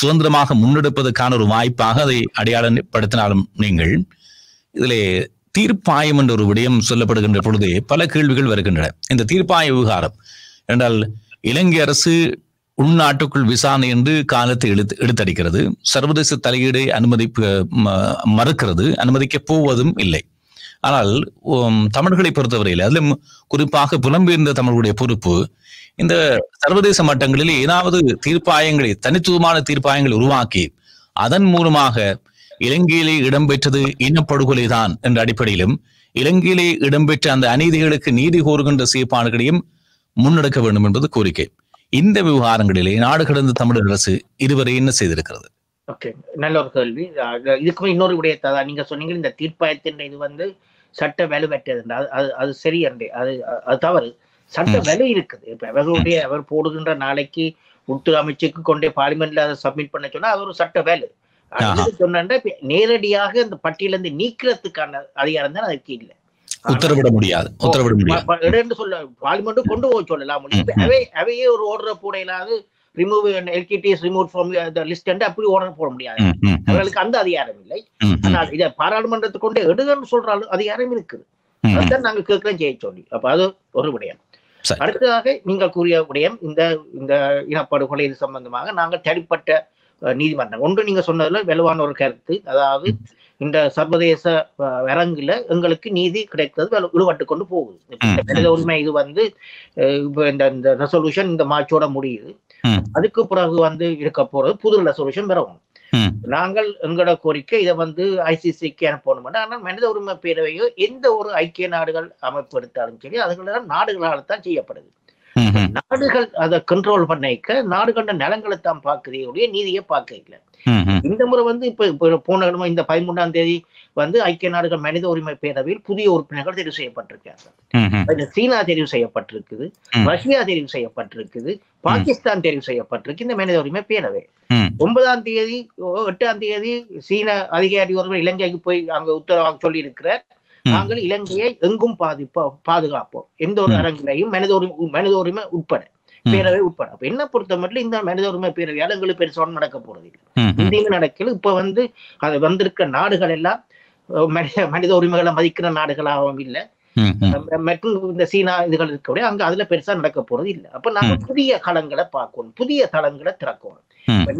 சுதந்திரமாக முன்னெடுப்பதற்கான ஒரு வாய்ப்பாக அதை அடையாளப்படுத்தினாலும் நீங்கள் இதிலே தீர்ப்பாயம் என்ற ஒரு விடயம் சொல்லப்படுகின்ற பொழுதே பல கேள்விகள் வருகின்றன. இந்த தீர்ப்பாய விவகாரம் என்றால் இலங்கை அரசு உள்நாட்டுக்குள் விசாரணை என்று காலத்தை எடுத்து எடுத்தடிக்கிறது. சர்வதேச தலையீடை அனுமதிப்பு மறுக்கிறது. அனுமதிக்க போவதும் இல்லை. ஆனால் தமிழர்களை பொறுத்தவரையில் அதிலும் குறிப்பாக புலம்பெயர்ந்த தமிழர்களுடைய பொறுப்பு இந்த சர்வதேச மட்டங்களில் ஏதாவது தீர்ப்பாயங்களை தனித்துவமான தீர்ப்பாயங்களை உருவாக்கி அதன் மூலமாக இலங்கையிலே இடம்பெற்றது இனப்படுகொலை தான் என்ற அடிப்படையிலும் இலங்கையிலே இடம்பெற்ற அந்த அநீதிகளுக்கு நீதி கோருகின்ற செயற்பாடுகளையும் முன்னெடுக்க வேண்டும் என்பது கோரிக்கை. இந்த விவகாரங்களிலே நாடு கடந்த தமிழர் அரசு இதுவரை என்ன செய்திருக்கிறது? ஓகே நல்ல ஒரு கேள்வி. இதுக்குமே இன்னொரு விடயத்தை நீங்க சொன்னீங்க இந்த தீர்ப்பாயத்தின் இது வந்து சட்ட வலுவற்றது அது அது அது சரி அன்றே அது அது தவறு. சட்ட. வலு இருக்குது. இப்ப அவர்களுடைய அவர் போடுகின்ற நாளைக்கு உள்துறை அமைச்சுக்கு கொண்டே பார்லிமெண்ட்ல அதை சப்மிட் பண்ண சொன்னா அது ஒரு சட்ட வேலு. சொன்னா நேரடியாக இந்த பட்டியலிருந்து நீக்கிறதுக்கான அதிகாரம் தான் அதுக்கு இல்லை. உத்தரவிட முடியாது உத்தரவிட முடியாது. சொல்ல பார்லிமெண்ட் கொண்டு போக சொல்லலாம். அவை அவையே ஒரு ஓர்டர் போட இல்லாது ரிமூவ் எல்கிடிஎஸ் ரிமூவ் ஃப்ரம் த லிஸ்ட் அப்படி ஓர்டர் போட முடியாது. அவர்களுக்கு அந்த அதிகாரம் இல்லை. ஆனால் இதை பாராளுமன்றத்துக்கு கொண்டு எடுங்கன்னு சொல்ற அளவு அதிகாரம் இருக்குது. அதுதான் நாங்க கேட்கிறோம் செய்ய சொல்லி அப்ப அது ஒரு விடயம். அடுத்ததாக நீங்கள் கூறிய விடயம் இந்த இந்த இனப்படுகொலை இது சம்பந்தமாக நாங்கள் தனிப்பட்ட நீதிமன்றம். ஒன்று நீங்க சொன்னதுல வலுவான ஒரு கருத்து அதாவது இந்த சர்வதேச அரங்குல எங்களுக்கு நீதி கிடைக்கிறது வலு- விடுபட்டு கொண்டு போகுது மனித உரிமை இது வந்து இப்ப இந்த இந்த ரெசல்யூஷன் இந்த மார்ச்சோட முடியுது. அதுக்கு பிறகு வந்து இருக்க போறது புது ரெசல்யூஷன் வரவும் ம். நாங்கள் எங்களோட கோரிக்கை இதை வந்து ஐசிசிக்கு அனுப்பணும் ஆனால் மனித உரிமை பேரவையோ எந்த ஒரு ஐக்கிய நாடுகள் அமைப்பு எடுத்தாலும் சரி அதுகளெல்லாம் நாடுகளால் தான் செய்யப்படுது நாடுகள் அதை கண்ட்ரோல் பண்ணிக்க நாடுகள நலங்களை தான் பார்க்குதே ஒழிய நீதியை பார்க்க இல்லை ம், ம். இந்த முறை வந்து இப்ப இப்ப போன இந்த பதிமூன்றாம் தேதி வந்து ஐக்கிய நாடுகள் மனித உரிமை பேரவையில் புதிய உறுப்பினர்கள் தெரிவு செய்யப்பட்டிருக்காங்க சீனா தெரிவு செய்யப்பட்டிருக்குது. ரஷ்யா தெரிவு செய்யப்பட்டிருக்குது பாகிஸ்தான் தெரிவு செய்யப்பட்டிருக்கு இந்த மனித உரிமை பேரவை. ஒன்பதாம் தேதி எட்டாம் தேதி சீன அதிகாரி ஒருவர் இலங்கைக்கு போய் அங்க உத்தரவாக சொல்லி இருக்கிறார். நாங்கள் இலங்கையை எங்கும் பாதிப்போம் பாதுகாப்போம் எந்த ஒரு. அரங்கிலையும் மனித உரிமை மனித உரிமை உட்பட. பேரவை உட்பட. அப்ப என்ன பொறுத்த மட்டும் இந்த மனித உரிமை பேரவையால் எங்களுக்கு பெருசாக நடக்க போறது இல்லை. இந்தியும் நடக்கல இப்ப வந்து அது வந்திருக்க நாடுகள் எல்லாம் மனித மனித உரிமைகளை மதிக்கிற நாடுகளாகவும் இல்லை. மற்றும் இந்த சீனா இதுகள் இருக்கக்கூடிய அங்க அதுல பெருசா நடக்க போறது இல்லை. அப்ப நாங்க புதிய களங்களை பார்க்கணும். புதிய தளங்களை திறக்கணும்.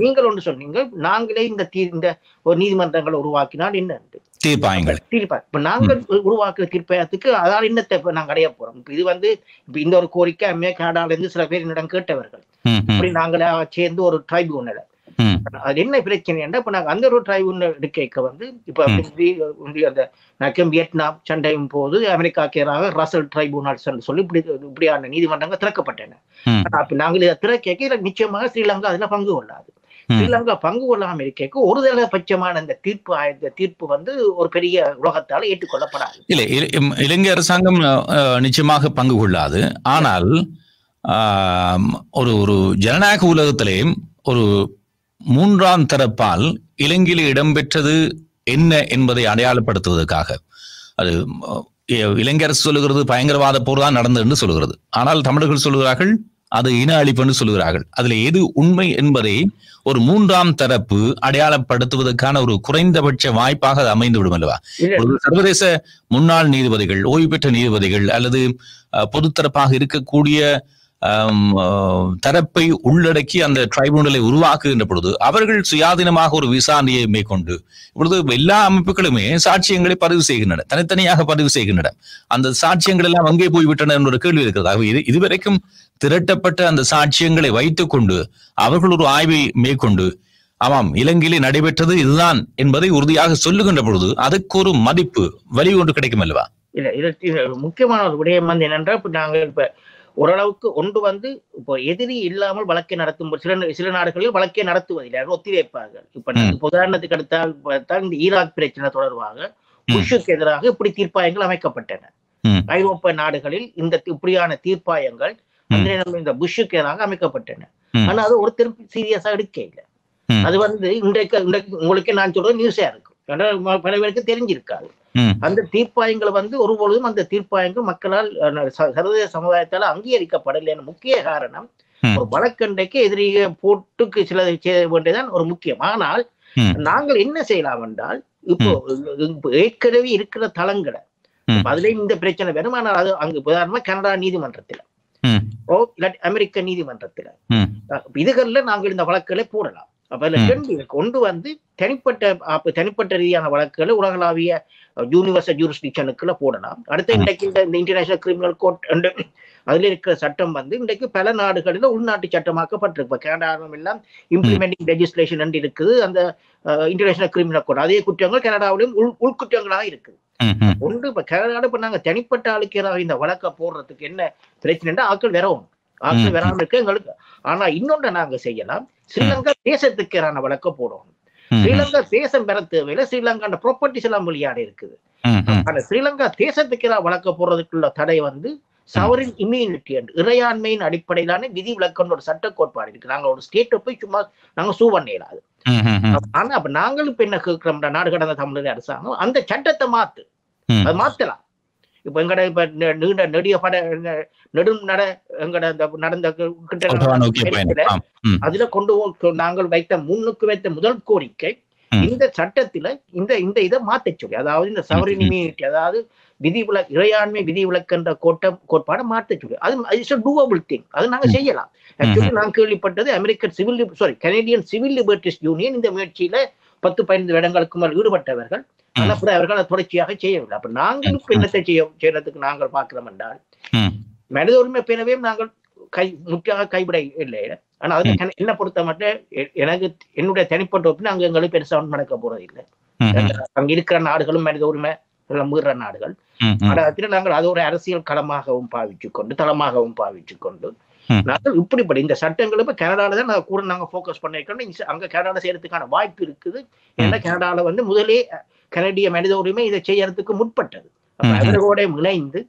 நீங்கள் ஒன்று சொன்னீங்க நாங்களே இந்த தீ இந்த ஒரு நீதிமன்றங்களை உருவாக்கினால் என்ன? தீர்ப்பாயங்கள். தீர்ப்பா இப்ப நாங்கள் உருவாக்குற தீர்ப்பாயத்துக்கு அதால் என்னத்தை இப்ப நாங்க அடைய போறோம். இப்ப இது வந்து இப்ப இந்த ஒரு கோரிக்கை அம்மே கனடால இருந்து சில பேர் என்னிடம் கேட்டவர்கள். அப்படி நாங்களே சேர்ந்து ஒரு ட்ரைபூனல். அது என்ன பிரச்சனைன்னா இப்ப நாங்க அந்த ஒரு டிரைவ் எடுக்க வந்து இப்ப அந்த நக்கம் வியட்நாம் சண்டையும் போது அமெரிக்காக்கு எதிராக ரசல் ட்ரைபூனல்ஸ் சொல்லி இப்படி இப்படியான நீதிமன்றங்கள் திறக்கப்பட்டன. அப்ப நாங்கள் இதை திறக்க நிச்சயமாக ஸ்ரீலங்கா அதுல பங்கு கொள்ளாது. ஸ்ரீலங்கா பங்கு கொள்ளாம இருக்க ஒருதலை பட்சமான இந்த தீர்ப்பு ஆய- தீர்ப்பு வந்து ஒரு பெரிய உலகத்தால் ஏற்றுக்கொள்ளப்படாது. இல்லை இலங்கை அரசாங்கம் நிச்சயமாக பங்கு கொள்ளாது. ஆனால் ஒரு ஒரு ஜனநாயக உலகத்திலே ஒரு மூன்றாம் தரப்பால் இலங்கையில் இடம்பெற்றது என்ன என்பதை அடையாளப்படுத்துவதற்காக. அது இலங்கை அரசு சொல்லுகிறது பயங்கரவாத போர் தான் நடந்தது என்று சொல்லுகிறது. ஆனால் தமிழர்கள் சொல்லுகிறார்கள் அது இன அழிப்பு என்று சொல்லுகிறார்கள். அதுல எது உண்மை என்பதை ஒரு மூன்றாம் தரப்பு அடையாளப்படுத்துவதற்கான ஒரு குறைந்தபட்ச வாய்ப்பாக அது அமைந்து விடும் அல்லவா? ஒரு சர்வதேச முன்னாள் நீதிபதிகள் ஓய்வு பெற்ற நீதிபதிகள் அல்லது பொதுத்தரப்பாக இருக்கக்கூடிய தரப்பை உள்ளடக்கி அந்த ட்ரைபுனலை உருவாக்குகின்ற பொழுது அவர்கள் சுயாதீனமாக ஒரு விசாரணையை மேற்கொண்டு இப்பொழுது எல்லா அமைப்புகளுமே சாட்சியங்களை பதிவு செய்கின்றன தனித்தனியாக பதிவு செய்கின்றன. அந்த சாட்சியங்கள் எல்லாம் அங்கே போய்விட்டன என்ற ஒரு கேள்வி இருக்கிறது. ஆகவே இது இதுவரைக்கும் திரட்டப்பட்ட அந்த சாட்சியங்களை வைத்துக் கொண்டு அவர்கள் ஒரு ஆய்வை மேற்கொண்டு ஆமாம் இலங்கையிலே நடைபெற்றது இதுதான் என்பதை உறுதியாக சொல்லுகின்ற பொழுது அதுக்கு ஒரு மதிப்பு வழி ஒன்று கிடைக்கும் அல்லவா? இல்ல இதற்கு முக்கியமான ஒரு விடயம் வந்து என்னென்றால் இப்ப நாங்கள் இப்ப ஓரளவுக்கு ஒன்று வந்து இப்போ எதிரி இல்லாமல் வழக்கை நடத்தும் சில சில நாடுகளில் வழக்கை நடத்துவதில்லை. அவர்கள் ஒத்தி வைப்பார்கள். இப்ப உதாரணத்துக்கு எடுத்தால் பார்த்தால் இந்த ஈராக் பிரச்சனை தொடர்பாக புஷ்ஷுக்கு எதிராக இப்படி தீர்ப்பாயங்கள் அமைக்கப்பட்டன. ஐரோப்பிய நாடுகளில் இந்த இப்படியான தீர்ப்பாயங்கள் இந்த புஷ்ஷுக்கு எதிராக அமைக்கப்பட்டன. ஆனா அது ஒருத்தரும் சீரியஸா எடுக்க இல்லை. அது வந்து இன்றைக்கு இன்றைக்கு உங்களுக்கு நான் சொல்றது நியூஸா இருக்கும். பல பேருக்கு தெரிஞ்சிருக்காது. அந்த தீர்ப்பாயங்கள் வந்து ஒருபொழுதும் அந்த தீர்ப்பாயங்கள் மக்களால் சர்வதேச சமுதாயத்தால் அங்கீகரிக்கப்படலைன்னு முக்கிய காரணம். ஒரு வழக்கண்டைக்கு எதிரியை போட்டுக்கு சில செய்ய வேண்டியதான் ஒரு முக்கியம். ஆனால். நாங்கள் என்ன செய்யலாம் என்றால் இப்போ ஏற்கனவே இருக்கிற தளங்களை அதுலயும் இந்த பிரச்சனை வரும் ஆனால் அது அங்கு உதாரணமா கனடா நீதிமன்றத்துல. அமெரிக்க நீதிமன்றத்துல. இதுகள்ல நாங்கள் இந்த வழக்குகளை போடலாம். அப்ப. ஒன்று வந்து தனிப்பட்ட தனிப்பட்ட ரீதியான வழக்குகளை உலகளாவிய யூனிவர்சல் ஜூரிஸ்டிக்ஷனுக்குள்ள போடலாம். அடுத்து. இன்றைக்கு இந்த இன்டர்நேஷனல் கிரிமினல் கோர்ட் அதுல இருக்கிற சட்டம் வந்து இன்றைக்கு பல நாடுகளில் உள்நாட்டு சட்டமாக்கப்பட்டிருக்கு. இப்ப கனடாவும் எல்லாம் இம்ப்ளிமெண்டிங் லெஜிஸ்லேஷன் என்று இருக்குது. அந்த இன்டர்நேஷனல் கிரிமினல் கோர்ட் அதே குற்றங்கள் கனடாவிலும் உள் உள்குற்றங்களாக இருக்குது. ஒன்று இப்ப கனடாவில் இப்ப நாங்க தனிப்பட்ட ஆளுக்கு இந்த வழக்கை போடுறதுக்கு என்ன பிரச்சனைன்னா ஆட்கள் வரவும் ம். வராம இருக்க. எங்களுக்கு ஆனா இன்னொன்று நாங்க செய்யலாம். ஸ்ரீலங்கா தேசத்துக்கு எதிரான வழக்க போடுவோம் ம், ஸ்ரீலங்கா தேசம் பெற தேவையில்ல. ஸ்ரீலங்கா ப்ராப்பர்ட்டிஸ் எல்லாம் வெளியாட இருக்குது. ஆனா ஸ்ரீலங்கா தேசத்துக்கு வழக்க போடுறதுக்குள்ள தடை வந்து சவரின் இம்யூனிட்டி என்று இறையாண்மையின் அடிப்படையிலான விதி விலக்கம்னு ஒரு சட்ட கோட்பாடு இருக்கு. நாங்க ஒரு ஸ்டேட்டை போய் சும்மா நாங்க சூ ம், ஆனா அப்ப நாங்களும் இப்ப என்ன கேட்கிறோம்னா நாடு கடந்த தமிழக அரசாங்கம் அந்த சட்டத்தை மாத்து. அது மாத்தலாம். இப்ப எங்கட இப்ப நீண்ட நெடிய பட நெடும் நட எங்கட நடந்த கிட்ட அதுல கொண்டு நாங்கள் வைத்த முன்னுக்கு வைத்த முதல் கோரிக்கை. இந்த சட்டத்துல இந்த இந்த இதை மாத்தச் சொல்லி அதாவது இந்த சவரின் ம். இம்யூனிட்டி அதாவது விதி விலக்கு இறையாண்மை விதி விலக்குன்ற கோட்ட கோட்பாடை மாத்தச் சொல்லி அது இட்ஸ் டூவபிள் திங் அது நாங்க. செய்யலாம் ஆக்சுவலி நான் கேள்விப்பட்டது American civil sorry Canadian civil liberties union இந்த முயற்சியில பத்து பதினைந்து இடங்களுக்கு மேல் ஈடுபட்டவர்கள் ஆனா கூட அவர்கள் அதை தொடர்ச்சியாக செய்யவில்லை. அப்ப நாங்களும் இப்ப என்னத்தை செய்ய செய்யறதுக்கு நாங்கள் பார்க்கிறோம் என்றால் மனித உரிமை பேரவே நாங்கள் கை முற்றாக கைவிட இல்லை. ஆனா. கண- என்ன பொறுத்த மட்டும் எனக்கு என்னுடைய தனிப்பட்ட ஒப்பீனியன் அங்க எங்களுக்கு பெருசா ஒன்றும் நடக்க போறது இல்லை. அங்க இருக்கிற நாடுகளும் மனித உரிமை மீறுற நாடுகள். நாங்கள் அது ஒரு அரசியல் களமாகவும் பாவிச்சு கொண்டு தளமாகவும் பாவிச்சு கொண்டு ம். நாங்கள் இப்படிப்படி இந்த சட்டங்கள் இப்ப கனடால தான் நாங்க கூட நாங்க ஃபோக்கஸ் பண்ணிருக்கோம் அங்க கனடால செய்யறதுக்கான வாய்ப்பு இருக்குது ஏன்னா கனடால வந்து முதலே கனடிய மனித உரிமை இதை செய்யறதுக்கு முற்பட்டது. அவர்களோட இணைந்து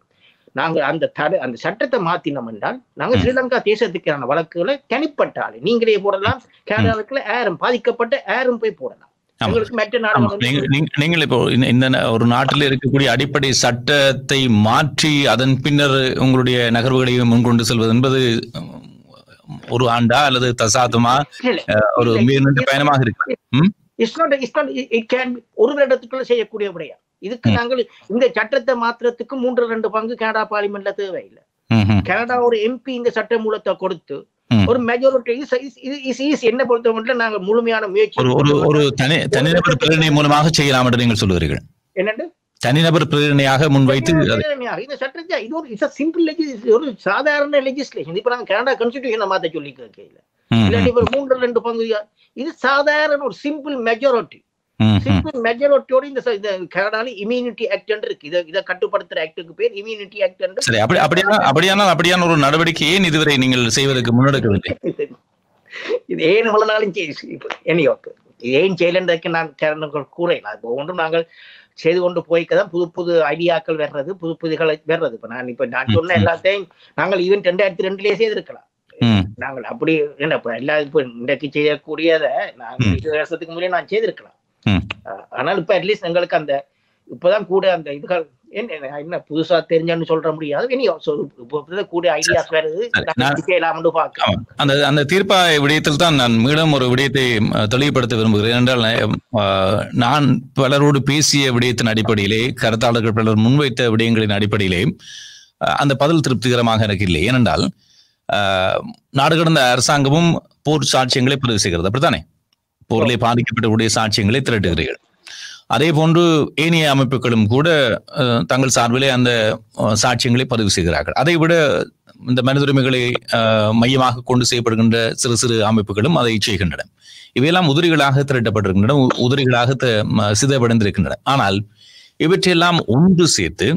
நாங்க அந்த தடை அந்த சட்டத்தை மாத்தினோம் என்றால் நாங்க ம். ஸ்ரீலங்கா தேசத்துக்கான வழக்குகளை தனிப்பட்ட ஆளு நீங்களே போடலாம் கனடாவுக்குள்ள ஏரும் பாதிக்கப்பட்ட ஏரும் போய் போடலாம் நீங்கள் இப்போ இந்த- ஒரு நாட்டில் இருக்கக்கூடிய அடிப்படை சட்டத்தை மாற்றி அதன் பின்னர் உங்களுடைய நகர்வுகளையும் முன்கொண்டு செல்வது என்பது ஒரு ஆண்டா அல்லது தசாதமா ஒரு பயணமாக இருக்கு ஒரு வருடத்துக்குள்ள செய்யக்கூடிய விடயம் இதுக்கு. நாங்கள் இந்த சட்டத்தை மாத்திரத்துக்கு மூன்று ரெண்டு பங்கு கனடா பார்லிமெண்ட்ல தேவையில்லை. கனடா ஒரு எம்பி இந்த சட்ட மூலத்தை கொடுத்து. ஒரு மெஜாரிட்டி என்ன பொறுத்த மட்டும் நாங்கள் முழுமையான முயற்சி ஒரு ஒரு ஒரு தனி தனிநபர் பிரேரணை மூலமாக செய்யலாம் என்று நீங்கள் சொல்லுகிறீர்கள். என்னண்டு? தனிநபர் பிரேரணையாக முன்வைத்து இந்த சட்டத்தை இது ஒரு இட்ஸ் சிம்பிள் ஒரு சாதாரண லெஜிஸ்லேஷன் இப்ப நாங்க கனடா கான்ஸ்டிடியூஷனை மாத்த சொல்லி கேட்கல ம், இல்லாட்டி ஒரு மூன்று ரெண்டு பங்கு இது சாதாரண ஒரு சிம்பிள் மெஜாரிட்டி. சிம்பிள் மெஜாரிட்டியோட இந்த கனடால இம்யூனிட்டி ஆக்ட் இருக்கு. இதை இதை கட்டுப்படுத்துற ஆக்டுக்கு பேர் இம்யூனிட்டி ஆக்ட் சரி அப்படி அப்படியான அப்படியானால் அப்படியான ஒரு நடவடிக்கை ஏன் இதுவரை நீங்கள் செய்வதற்கு முன்னெடுக்கவில்லை? இது ஏன் இவ்வளவு நாளும் என்னையோ ஏன் செய்யலன்றதுக்கு நான் காரணங்கள் கூறலாம் இப்போ ஒன்றும் நாங்கள் செய்து கொண்டு போய்க்கதான் புது புது ஐடியாக்கள் வர்றது புது புதுகளை வர்றது. இப்ப நான் இப்ப நான் சொன்ன. எல்லாத்தையும் நாங்கள் ஈவன் ரெண்டாயிரத்தி ரெண்டுலயே செய்திருக்கலாம். நாங்கள் அப்படி என்ன எல்லா இப்ப இன்றைக்கு செய்யக்கூடியதை. இருபது வருஷத்துக்கு முன்னே நான் செய்திருக்கலாம். ஆனால் இப்ப அட்லீஸ்ட் எங்களுக்கு அந்த இப்பதான் கூட அந்த இதுகள் என்ன என்ன புதுசா தெரிஞ்சன்னு சொல்ற முடியாது. அந்த அந்த தீர்ப்பாய விடயத்தில் தான் நான் மீண்டும் ஒரு விடயத்தை தெளிவுபடுத்த விரும்புகிறேன். என்றால் நான் பலரோடு பேசிய விடயத்தின் அடிப்படையிலே கருத்தாளர்கள் பலர் முன்வைத்த விடயங்களின் அடிப்படையிலே அந்த பதில் திருப்திகரமாக எனக்கு இல்லை. ஏனென்றால் நாடு கடந்த அரசாங்கமும் போர் சாட்சியங்களை பதிவு செய்கிறது. அப்படித்தானே? போரிலே பாதிக்கப்பட்டவருடைய சாட்சியங்களை திரட்டுகிறீர்கள். அதே போன்று ஏனைய அமைப்புகளும் கூட அஹ், தங்கள் சார்பிலே அந்த சாட்சியங்களை பதிவு செய்கிறார்கள். அதை விட இந்த மனித உரிமைகளை அஹ், மையமாக கொண்டு செய்யப்படுகின்ற சிறு சிறு அமைப்புகளும் அதை செய்கின்றன. இவையெல்லாம் உதிரிகளாக திரட்டப்பட்டிருக்கின்றன உதிரிகளாக த- ம- ஆனால் இவற்றையெல்லாம் ஒன்று சேர்த்து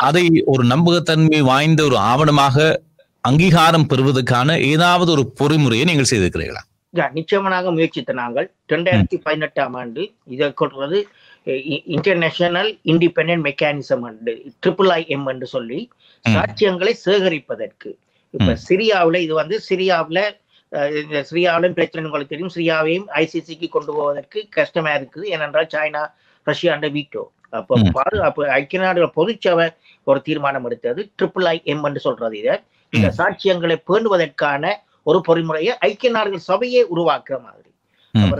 அதை ஒரு நம்பகத்தன்மை வாய்ந்த ஒரு ஆவணமாக அங்கீகாரம் பெறுவதற்கான ஏதாவது ஒரு பொறிமுறையை நீங்கள் செய்திருக்கிறீர்களா? நிச்சயமாக முயற்சித்த நாங்கள் ரெண்டாயிரத்தி பதினெட்டாம் ஆண்டு இதை கொடுறது international independent mechanism triple I M என்று சொல்லி. சாட்சியங்களை சேகரிப்பதற்கு இப்ப. சிரியாவுல இது வந்து சிரியாவுல இந்த சிரியாவிலும் பிரச்சனை உங்களுக்கு தெரியும் சிரியாவையும் ஐசிசிக்கு கொண்டு போவதற்கு கஷ்டமா இருக்குது ஏனென்றால் சைனா ரஷ்யா வீட்டோ அப்போ. பாரு அப்போ ஐக்கிய நாடுகள் பொதுச்சபை ஒரு தீர்மானம் எடுத்தது ட்ரிபிள் ஐ எம் என்று சொல்றது இதை இந்த. சாட்சியங்களை பேணுவதற்கான ஒரு பொறிமுறையை ஐக்கிய நாடுகள் சபையே உருவாக்குற மாதிரி.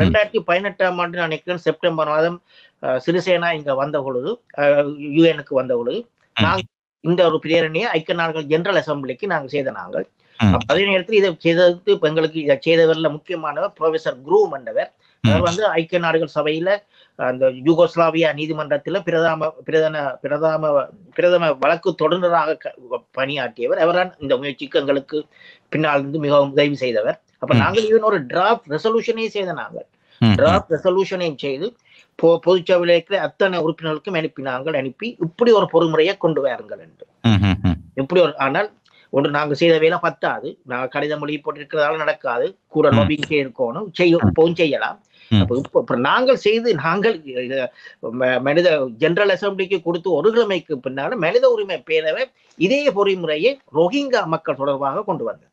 ரெண்டாயிரத்தி பதினெட்டாம் ஆண்டு நான் நினைக்கிறேன் செப்டம்பர் மாதம் சிறிசேனா இங்க வந்த பொழுது யுஎனுக்கு வந்த பொழுது. நாங்கள் இந்த ஒரு பிரேரணையை ஐக்கிய நாடுகள் ஜெனரல் அசம்பிளிக்கு நாங்கள் செய்த நாங்கள். அதே நேரத்தில் இதை இப்ப எங்களுக்கு இதை செய்தவர்ல முக்கியமானவர் ப்ரொஃபசர் குரூம் என்றவர் அவர் வந்து ஐக்கிய நாடுகள் சபையில அந்த யூகோஸ்லாவியா நீதிமன்றத்துல பிரதம பிரதம பிரதம பிரதம வழக்கு தொடர்ந்தராக க- பணியாற்றியவர் அவர்தான் இந்த முயற்சிக்கு எங்களுக்கு பின்னால் இருந்து மிகவும் உதவி செய்தவர் அப்ப. நாங்கள் ஈவன் ஒரு டிராஃப்ட் ரெசல்யூஷனே செய்த நாங்கள். டிராஃப்ட் ரெசல்யூஷனையும் செய்து பொ பொதுச்சபையில் இருக்கிற அத்தனை உறுப்பினர்களுக்கும் அனுப்பினாங்கள் அனுப்பி இப்படி ஒரு பொறுமுறையை கொண்டு வாருங்கள் என்று. இப்படி ஒரு ஆனால் ஒன்று நாங்கள் செய்த வேலை பத்தாது. நாங்கள் கடிதம் மொழி போட்டிருக்கிறதால நடக்காது. கூட ம். லொபிங் செய்திருக்கணும் செய்ய இப்பவும் செய்யலாம். இப்போ இப்ப நாங்கள் செய்து நாங்கள் மனித ஜெனரல் அசம்பிளிக்கு கொடுத்து ஒரு கிழமைக்கு பின்னால மனித உரிமை பேரவை இதே பொறிமுறையை ரோஹிங்கா மக்கள் தொடர்பாக கொண்டு வந்தது.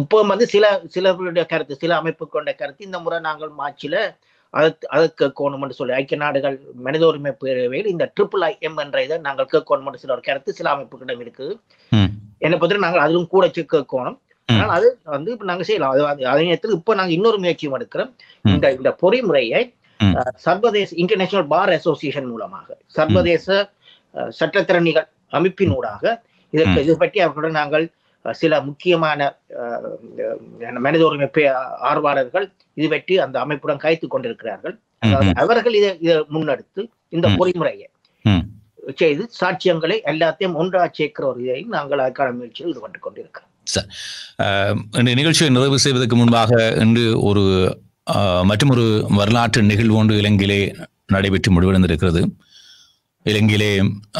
இப்போ வந்து சில சிலருடைய கருத்து சில அமைப்பு கொண்ட கருத்து இந்த முறை நாங்கள் மார்ச்சில் அதற்கு அதற்கு கேட்கணும் என்று சொல்லி ஐக்கிய நாடுகள் மனித உரிமை பேரவையில் இந்த ட்ரிபிள் ஐ எம் என்ற இதை நாங்கள் கேட்கணும் சில ஒரு கருத்து சில அமைப்புகளிடம் இருக்குது ம். என்னை பற்றி நாங்கள் அதிலும் கூட கேட்கணும். ஆனால் அது வந்து இப்ப நாங்க செய்யலாம் அது அது- நேரத்தில் இப்போ நாங்க இன்னொரு முயற்சியும் எடுக்கிறோம். இந்த இந்த பொறிமுறையை சர்வதேச இன்டர்நேஷனல் பார் அசோசியேஷன் மூலமாக சர்வதேச சட்டத்திறனிகள் அமைப்பினூடாக இதற்கு. இது பற்றி அவர்களுடன் நாங்கள் சில முக்கியமான மனித உரிமை ஆர்வலர்கள் இது பற்றி அந்த அமைப்புடன் கைத்து கொண்டிருக்கிறார்கள். அவர்கள் இதை இதை முன்னெடுத்து இந்த. பொறிமுறையை. செய்து சாட்சியங்களை எல்லாத்தையும் ஒன்றா சேர்க்கிற ஒரு இதையும் நாங்கள் அதுக்கான முயற்சியில் ஈடுபட்டு கொண்டிருக்கிறோம். இந்த நிகழ்ச்சியை நிறைவு செய்வதற்கு முன்பாக இன்று ஒரு மற்றொரு வரலாற்று நிகழ்வு ஒன்று இலங்கையிலே நடைபெற்று முடிவடைந்திருக்கிறது. இலங்கையிலே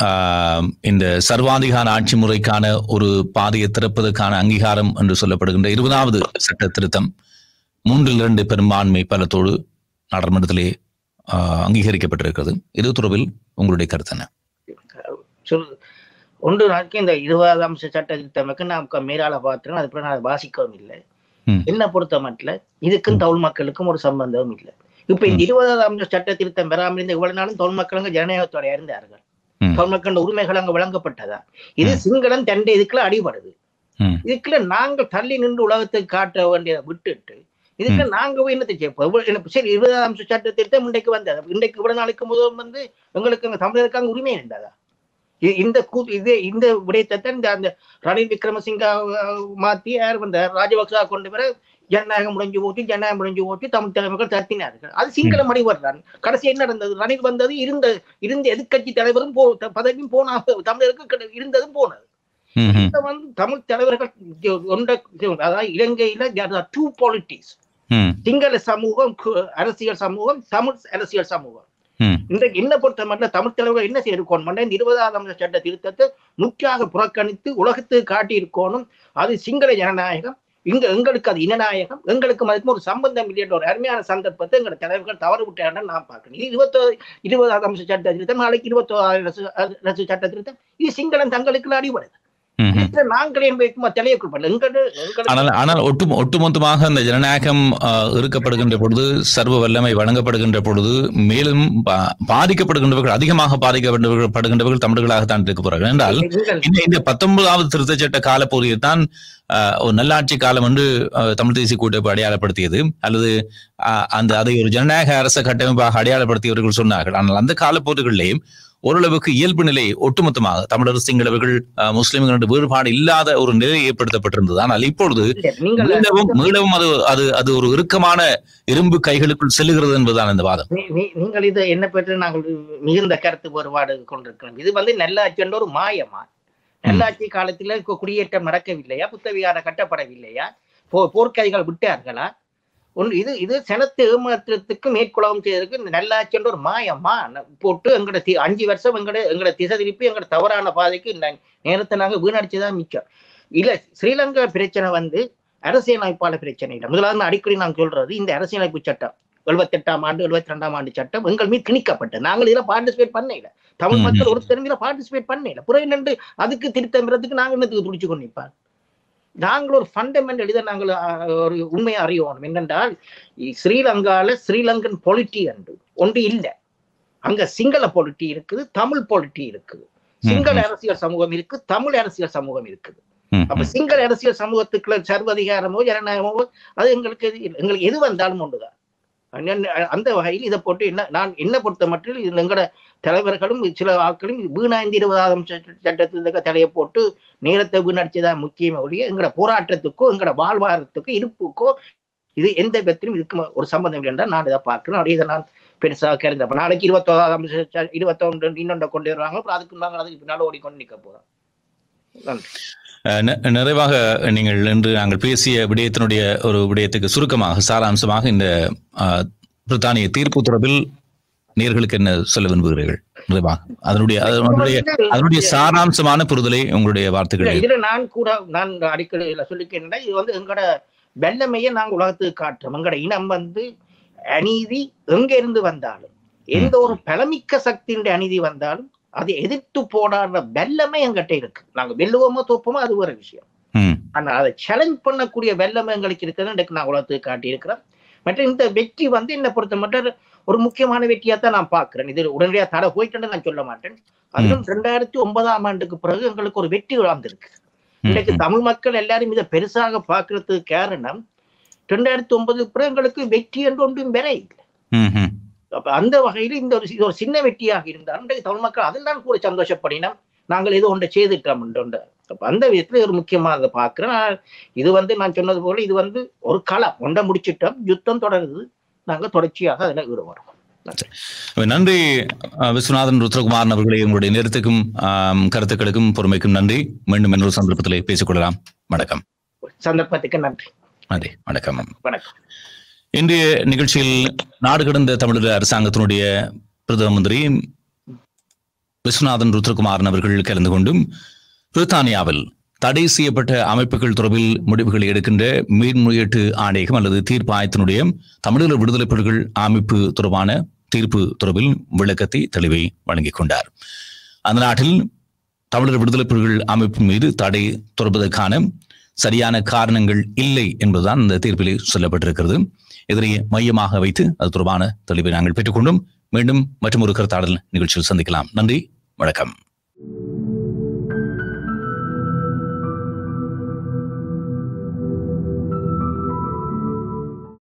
ஆஹ், இந்த சர்வாதிகார ஆட்சி முறைக்கான ஒரு பாதையை திறப்பதற்கான அங்கீகாரம் என்று சொல்லப்படுகின்ற இருபதாவது சட்ட திருத்தம் மூன்றில் இரண்டு பெரும்பான்மை பலத்தோடு நாடாளுமன்றத்திலே ஆஹ், அங்கீகரிக்கப்பட்டிருக்கிறது. இது தொடர்பில் உங்களுடைய கருத்து என்ன? ஒன்று நாளைக்கு இந்த இருபதாம் அம்ச சட்ட திருத்தமைக்கு நாம் மேலால பார்த்துருக்கோம் அதுக்கப்புறம் நான் வாசிக்கவும் இல்லை. என்ன பொறுத்த மட்டும் இதுக்கும் தமிழ் மக்களுக்கும் ஒரு சம்பந்தமும் இல்லை. இப்ப இந்த இருபதாவது அம்ச சட்ட திருத்தம் பெறாமல் இருந்த இவ்வளவு நாளும் தமிழ் மக்கள் அங்க ஜனநாயகத்தோட இருந்தார்கள் ம். தமிழ் மக்கள் உரிமைகள் அங்க வழங்கப்பட்டதா? இது. சிங்களம் தண்டை இதுக்குள்ள அடிபடுது. இதுக்குள்ள நாங்கள் தள்ளி நின்று உலகத்துக்கு காட்ட வேண்டியதை விட்டுட்டு இதுக்கு நாங்க போய் என்னத்தை செய்யப்போம் சரி இருபதாம் அம்ச சட்ட திருத்தம் இன்றைக்கு வந்தது. இன்றைக்கு இவ்வளவு நாளைக்கு முதல் வந்து எங்களுக்கு அங்க தமிழருக்கு அங்க உரிமை இருந்ததா இந்த இது இந்த விடயத்தை இந்த அந்த ரணில் விக்ரமசிங்கா மாத்தி யார் வந்த ராஜபக்சா கொண்டு வர ஜனநாயகம் முடிஞ்சு போச்சு ஜனநாயகம் முடிஞ்சு போச்சு தமிழ் தலைவர்கள் தத்தினார்கள் அது சிங்கள மடிவர்றான் கடைசி என்ன நடந்தது? ரணில் வந்தது இருந்த இருந்த எதிர்க்கட்சி தலைவரும் போ பதவியும் போனா தமிழருக்கு இருந்ததும் போனது. வந்து தமிழ் தலைவர்கள் ஒன்றை அதாவது இலங்கையில டூ பாலிட்டிக்ஸ் சிங்கள சமூகம் அரசியல் சமூகம் தமிழ் அரசியல் சமூகம். இன்றைக்கு என்ன பொறுத்த மட்டும் தமிழ் தலைவர்கள் என்ன செய்திருக்கணும் இந்த இருபதாம் சட்ட திருத்தத்தை முற்றாக புறக்கணித்து உலகத்துக்கு காட்டியிருக்கணும் அது சிங்கள ஜனநாயகம் இங்க எங்களுக்கு அது இனநாயகம் எங்களுக்கு அதுக்கும் ஒரு சம்பந்தம் இல்லைன்ற ஒரு அருமையான சந்தர்ப்பத்தை எங்க தலைவர்கள் தவறு விட்டார்கள் நான் பார்க்கணும் இது இருபத்தோ இருபதாவது அம்ச சட்ட திருத்தம் நாளைக்கு இருபத்தோராயிரம் அரசு அரசு சட்ட திருத்தம் இது சிங்களம் தங்களுக்கு அடிபடுது. ஆனால் ஒட்டுமொத்தமாக அந்த ஜனநாயகம் இருக்கப்படுகின்ற பொழுது சர்வ வல்லமை வழங்கப்படுகின்ற பொழுது மேலும் பாதிக்கப்படுகின்றவர்கள் அதிகமாக பாதிக்கப்படுகின்றவர்கள் படுகின்றவர்கள் தமிழர்களாகத்தான் இருக்க போறார்கள். என்றால் இந்த இந்த பத்தொன்பதாவது திருத்தச் சட்ட காலப்பகுதியில் தான் ஒரு நல்லாட்சி காலம் என்று தமிழ் தேசிய கூட்டமைப்பு அடையாளப்படுத்தியது. அல்லது அந்த அதை ஒரு ஜனநாயக அரச கட்டமைப்பாக அடையாளப்படுத்தியவர்கள் சொன்னார்கள். ஆனால் அந்த காலப்பகுதிகளிலேயும் ஓரளவுக்கு இயல்பு நிலை ஒட்டுமொத்தமாக தமிழர் சிங்களவர்கள் முஸ்லிம்கள் என்ற வேறுபாடு இல்லாத ஒரு நிலை ஏற்படுத்தப்பட்டிருந்தது. ஆனால் இப்பொழுது மீளவும் மீளவும் அது அது அது ஒரு இறுக்கமான இரும்பு கைகளுக்குள் செல்லுகிறது என்பதுதான் இந்த வாதம். நீங்கள் இது என்ன பற்றி நாங்கள் மிகுந்த கருத்து வேறுபாடு கொண்டிருக்கிறோம். இது வந்து நல்லாட்சி என்ற ஒரு மாயமா? நல்லாட்சி காலத்தில் குடியேற்றம் நடக்கவில்லையா? புத்தவிகாரம் கட்டப்படவில்லையா? போர்க்கைகள் விட்டார்களா? ஒன்று இது இது சனத்தை ஏமாற்றத்துக்கு மேற்கொள்ளவும் செய்யறதுக்கு இந்த நல்லாட்சி என்ற ஒரு மாயமா ந- போட்டு எங்கட தி- அஞ்சு வருஷம் எங்கட எங்கட திசை திருப்பி எங்கட தவறான பாதைக்கு நேரத்தை நாங்க வீணடிச்சுதான் மிச்சம் இல்ல ஸ்ரீலங்கா பிரச்சனை வந்து அரசியலமைப்பாளர் பிரச்சனை இல்லை. முதலாவது அடிக்கடி நான் சொல்றது இந்த அரசியலமைப்பு சட்டம். எழுபத்தெட்டாம் ஆண்டு எழுபத்தி ரெண்டாம் ஆண்டு சட்டம் எங்கள் மீது திணிக்கப்பட்டது. நாங்கள் இதுல பார்ட்டிசிபேட் பண்ணல தமிழ். மக்கள் ஒருத்தரும் இதுல பார்ட்டிசிபேட் பண்ணல புற என்னண்டு அதுக்கு திருத்தங்கிறதுக்கு நாங்கள் என்னத்துக்கு துடிச்சு கொண்டு நிற்பார் நாங்கள் ஒரு ஃபண்டமெண்டல் இதை நாங்கள் ஒரு உண்மையை அறியணும் என்னென்றால் ஸ்ரீலங்கால ஸ்ரீலங்கன் பொலிட்டி என்று ஒன்று இல்லை அங்க சிங்கள பொலிட்டி இருக்குது தமிழ் பொலிட்டி இருக்குது சிங்கள. அரசியல் சமூகம் இருக்கு தமிழ் அரசியல் சமூகம் இருக்குது அப்ப. சிங்கள அரசியல் சமூகத்துக்குள்ள சர்வதிகாரமோ ஜனநாயகமோ அது எங்களுக்கு. எங்களுக்கு எது வந்தாலும் ஒன்றுதான் அந்த வகையில் இதை போட்டு என்ன நான் என்ன பொறுத்த மட்டும் எங்களோட தலைவர்களும் சில ஆட்களும் வீணாய்ந்து இருபதாம் சட்டத்தில் தலையை போட்டு நேரத்தை வீணடிச்சதான் முக்கியமே ஒழிய எங்களோட போராட்டத்துக்கோ எங்களோட வாழ்வாரத்துக்கோ இருப்புக்கோ இது எந்த விதத்திலும் இதுக்கு ஒரு சம்பந்தம் இல்லை என்றால் நான் இதை பார்க்கிறேன். அப்படியே இதை நான் பெருசாக கருந்த அப்ப நாளைக்கு இருபத்தோராம் இருபத்தொன்று இன்னொன்று கொண்டு வருவாங்க. அப்புறம் அதுக்கு நாங்கள் அதுக்கு பின்னால் ஓடிக்கொண்டு நிற்க போகிறோம் நன்றி. நிறைவாக நீங்கள் இன்று நாங்கள் பேசிய விடயத்தினுடைய ஒரு விடயத்துக்கு சுருக்கமாக சாராம்சமாக இந்த பிரித்தானிய தீர்ப்பு தொடர்பில் நேர்களுக்கு என்ன சொல்ல விரும்புகிறீர்கள்? நிறைவாக. அதனுடைய அதனுடைய அதனுடைய சாராம்சமான புரிதலை உங்களுடைய வார்த்தைகள் இதுல நான் கூட நான் அடிக்கடி சொல்லிக்கிறேன் இது வந்து எங்கட வெள்ளமையை நாங்கள் உலகத்துக்கு காட்டுறோம். எங்கட இனம் வந்து அநீதி எங்க இருந்து வந்தாலும் எந்த ஒரு பலமிக்க சக்தியினுடைய அநீதி வந்தாலும் அதை எதிர்த்து போடாடுற வெள்ளமே எங்கிட்ட இருக்கு. நாங்க வெல்லுவோமோ தோப்போமோ அது ஒரு விஷயம். ஆனா அதை சேலஞ்ச் பண்ணக்கூடிய வெள்ளமே எங்களுக்கு இருக்குன்னு இன்றைக்கு நான் உலகத்துக்கு காட்டியிருக்கிறேன். மற்றும் இந்த வெற்றி வந்து என்னை பொறுத்த மட்டும் ஒரு முக்கியமான வெற்றியா தான் நான் பார்க்கிறேன். இது உடனடியா தடை போயிட்டு நான் சொல்ல மாட்டேன். அதிலும் ரெண்டாயிரத்தி ஒன்பதாம் ஆண்டுக்கு பிறகு எங்களுக்கு ஒரு வெற்றி வந்திருக்கு ம், இன்னைக்கு. தமிழ் மக்கள் எல்லாரும் இதை பெருசாக பார்க்கறதுக்கு காரணம் ரெண்டாயிரத்தி ஒன்பது பிறகு எங்களுக்கு வெற்றி என்று ஒன்றும் வேற இல்லை. அப்ப அந்த வகையில் இந்த ஒரு இது ஒரு சின்ன வெற்றியாக இருந்தாலும் இன்றைக்கு தமிழ் மக்கள் அதில் தான் கூட சந்தோஷப்படினோம். நாங்கள் ஏதோ ஒன்றை செய்துட்டோம் அப்ப அந்த விதத்துல ஒரு முக்கியமானதை பார்க்கிறேன். ஆனா, இது வந்து நான் சொன்னது போல இது வந்து ஒரு களம். ஒன்றை முடிச்சிட்டோம். யுத்தம் தொடருது. நாங்க தொடர்ச்சியாக அதில் ஈடுபடுறோம். நன்றி. விஸ்வநாதன் ருத்ரகுமாரன் அவர்களே உங்களுடைய நேரத்துக்கும் கருத்துக்களுக்கும் பொறுமைக்கும் நன்றி. மீண்டும் இன்னொரு சந்தர்ப்பத்திலே பேசிக்கொள்ளலாம். வணக்கம். சந்தர்ப்பத்துக்கு நன்றி. நன்றி. வணக்கம். வணக்கம். இன்றைய நிகழ்ச்சியில் நாடு கடந்த தமிழக அரசாங்கத்தினுடைய பிரதம மந்திரி விஸ்வநாதன் ருத்ரகுமாரன் அவர்கள் கலந்து கொண்டும் பிரித்தானியாவில் தடை செய்யப்பட்ட அமைப்புகள் தொடர்பில் முடிவுகளை எடுக்கின்ற மேன்முறையீட்டு ஆணையகம் அல்லது தீர்ப்பாயத்தினுடைய தமிழீழ விடுதலை புலிகள் அமைப்பு தொடர்பான தீர்ப்பு தொடர்பில் விளக்கத்தை தெளிவை வழங்கிக் கொண்டார். அந்த நாட்டில் தமிழர் விடுதலை புலிகள் அமைப்பு மீது தடை தொடர்பதற்கான சரியான காரணங்கள் இல்லை என்பதுதான் இந்த தீர்ப்பிலே சொல்லப்பட்டிருக்கிறது. இதனை மையமாக வைத்து அது தொடர்பான தெளிவை நாங்கள் பெற்றுக்கொண்டும். மீண்டும் மற்றும் ஒரு கருத்தாடல் நிகழ்ச்சியில் சந்திக்கலாம். நன்றி. வணக்கம்.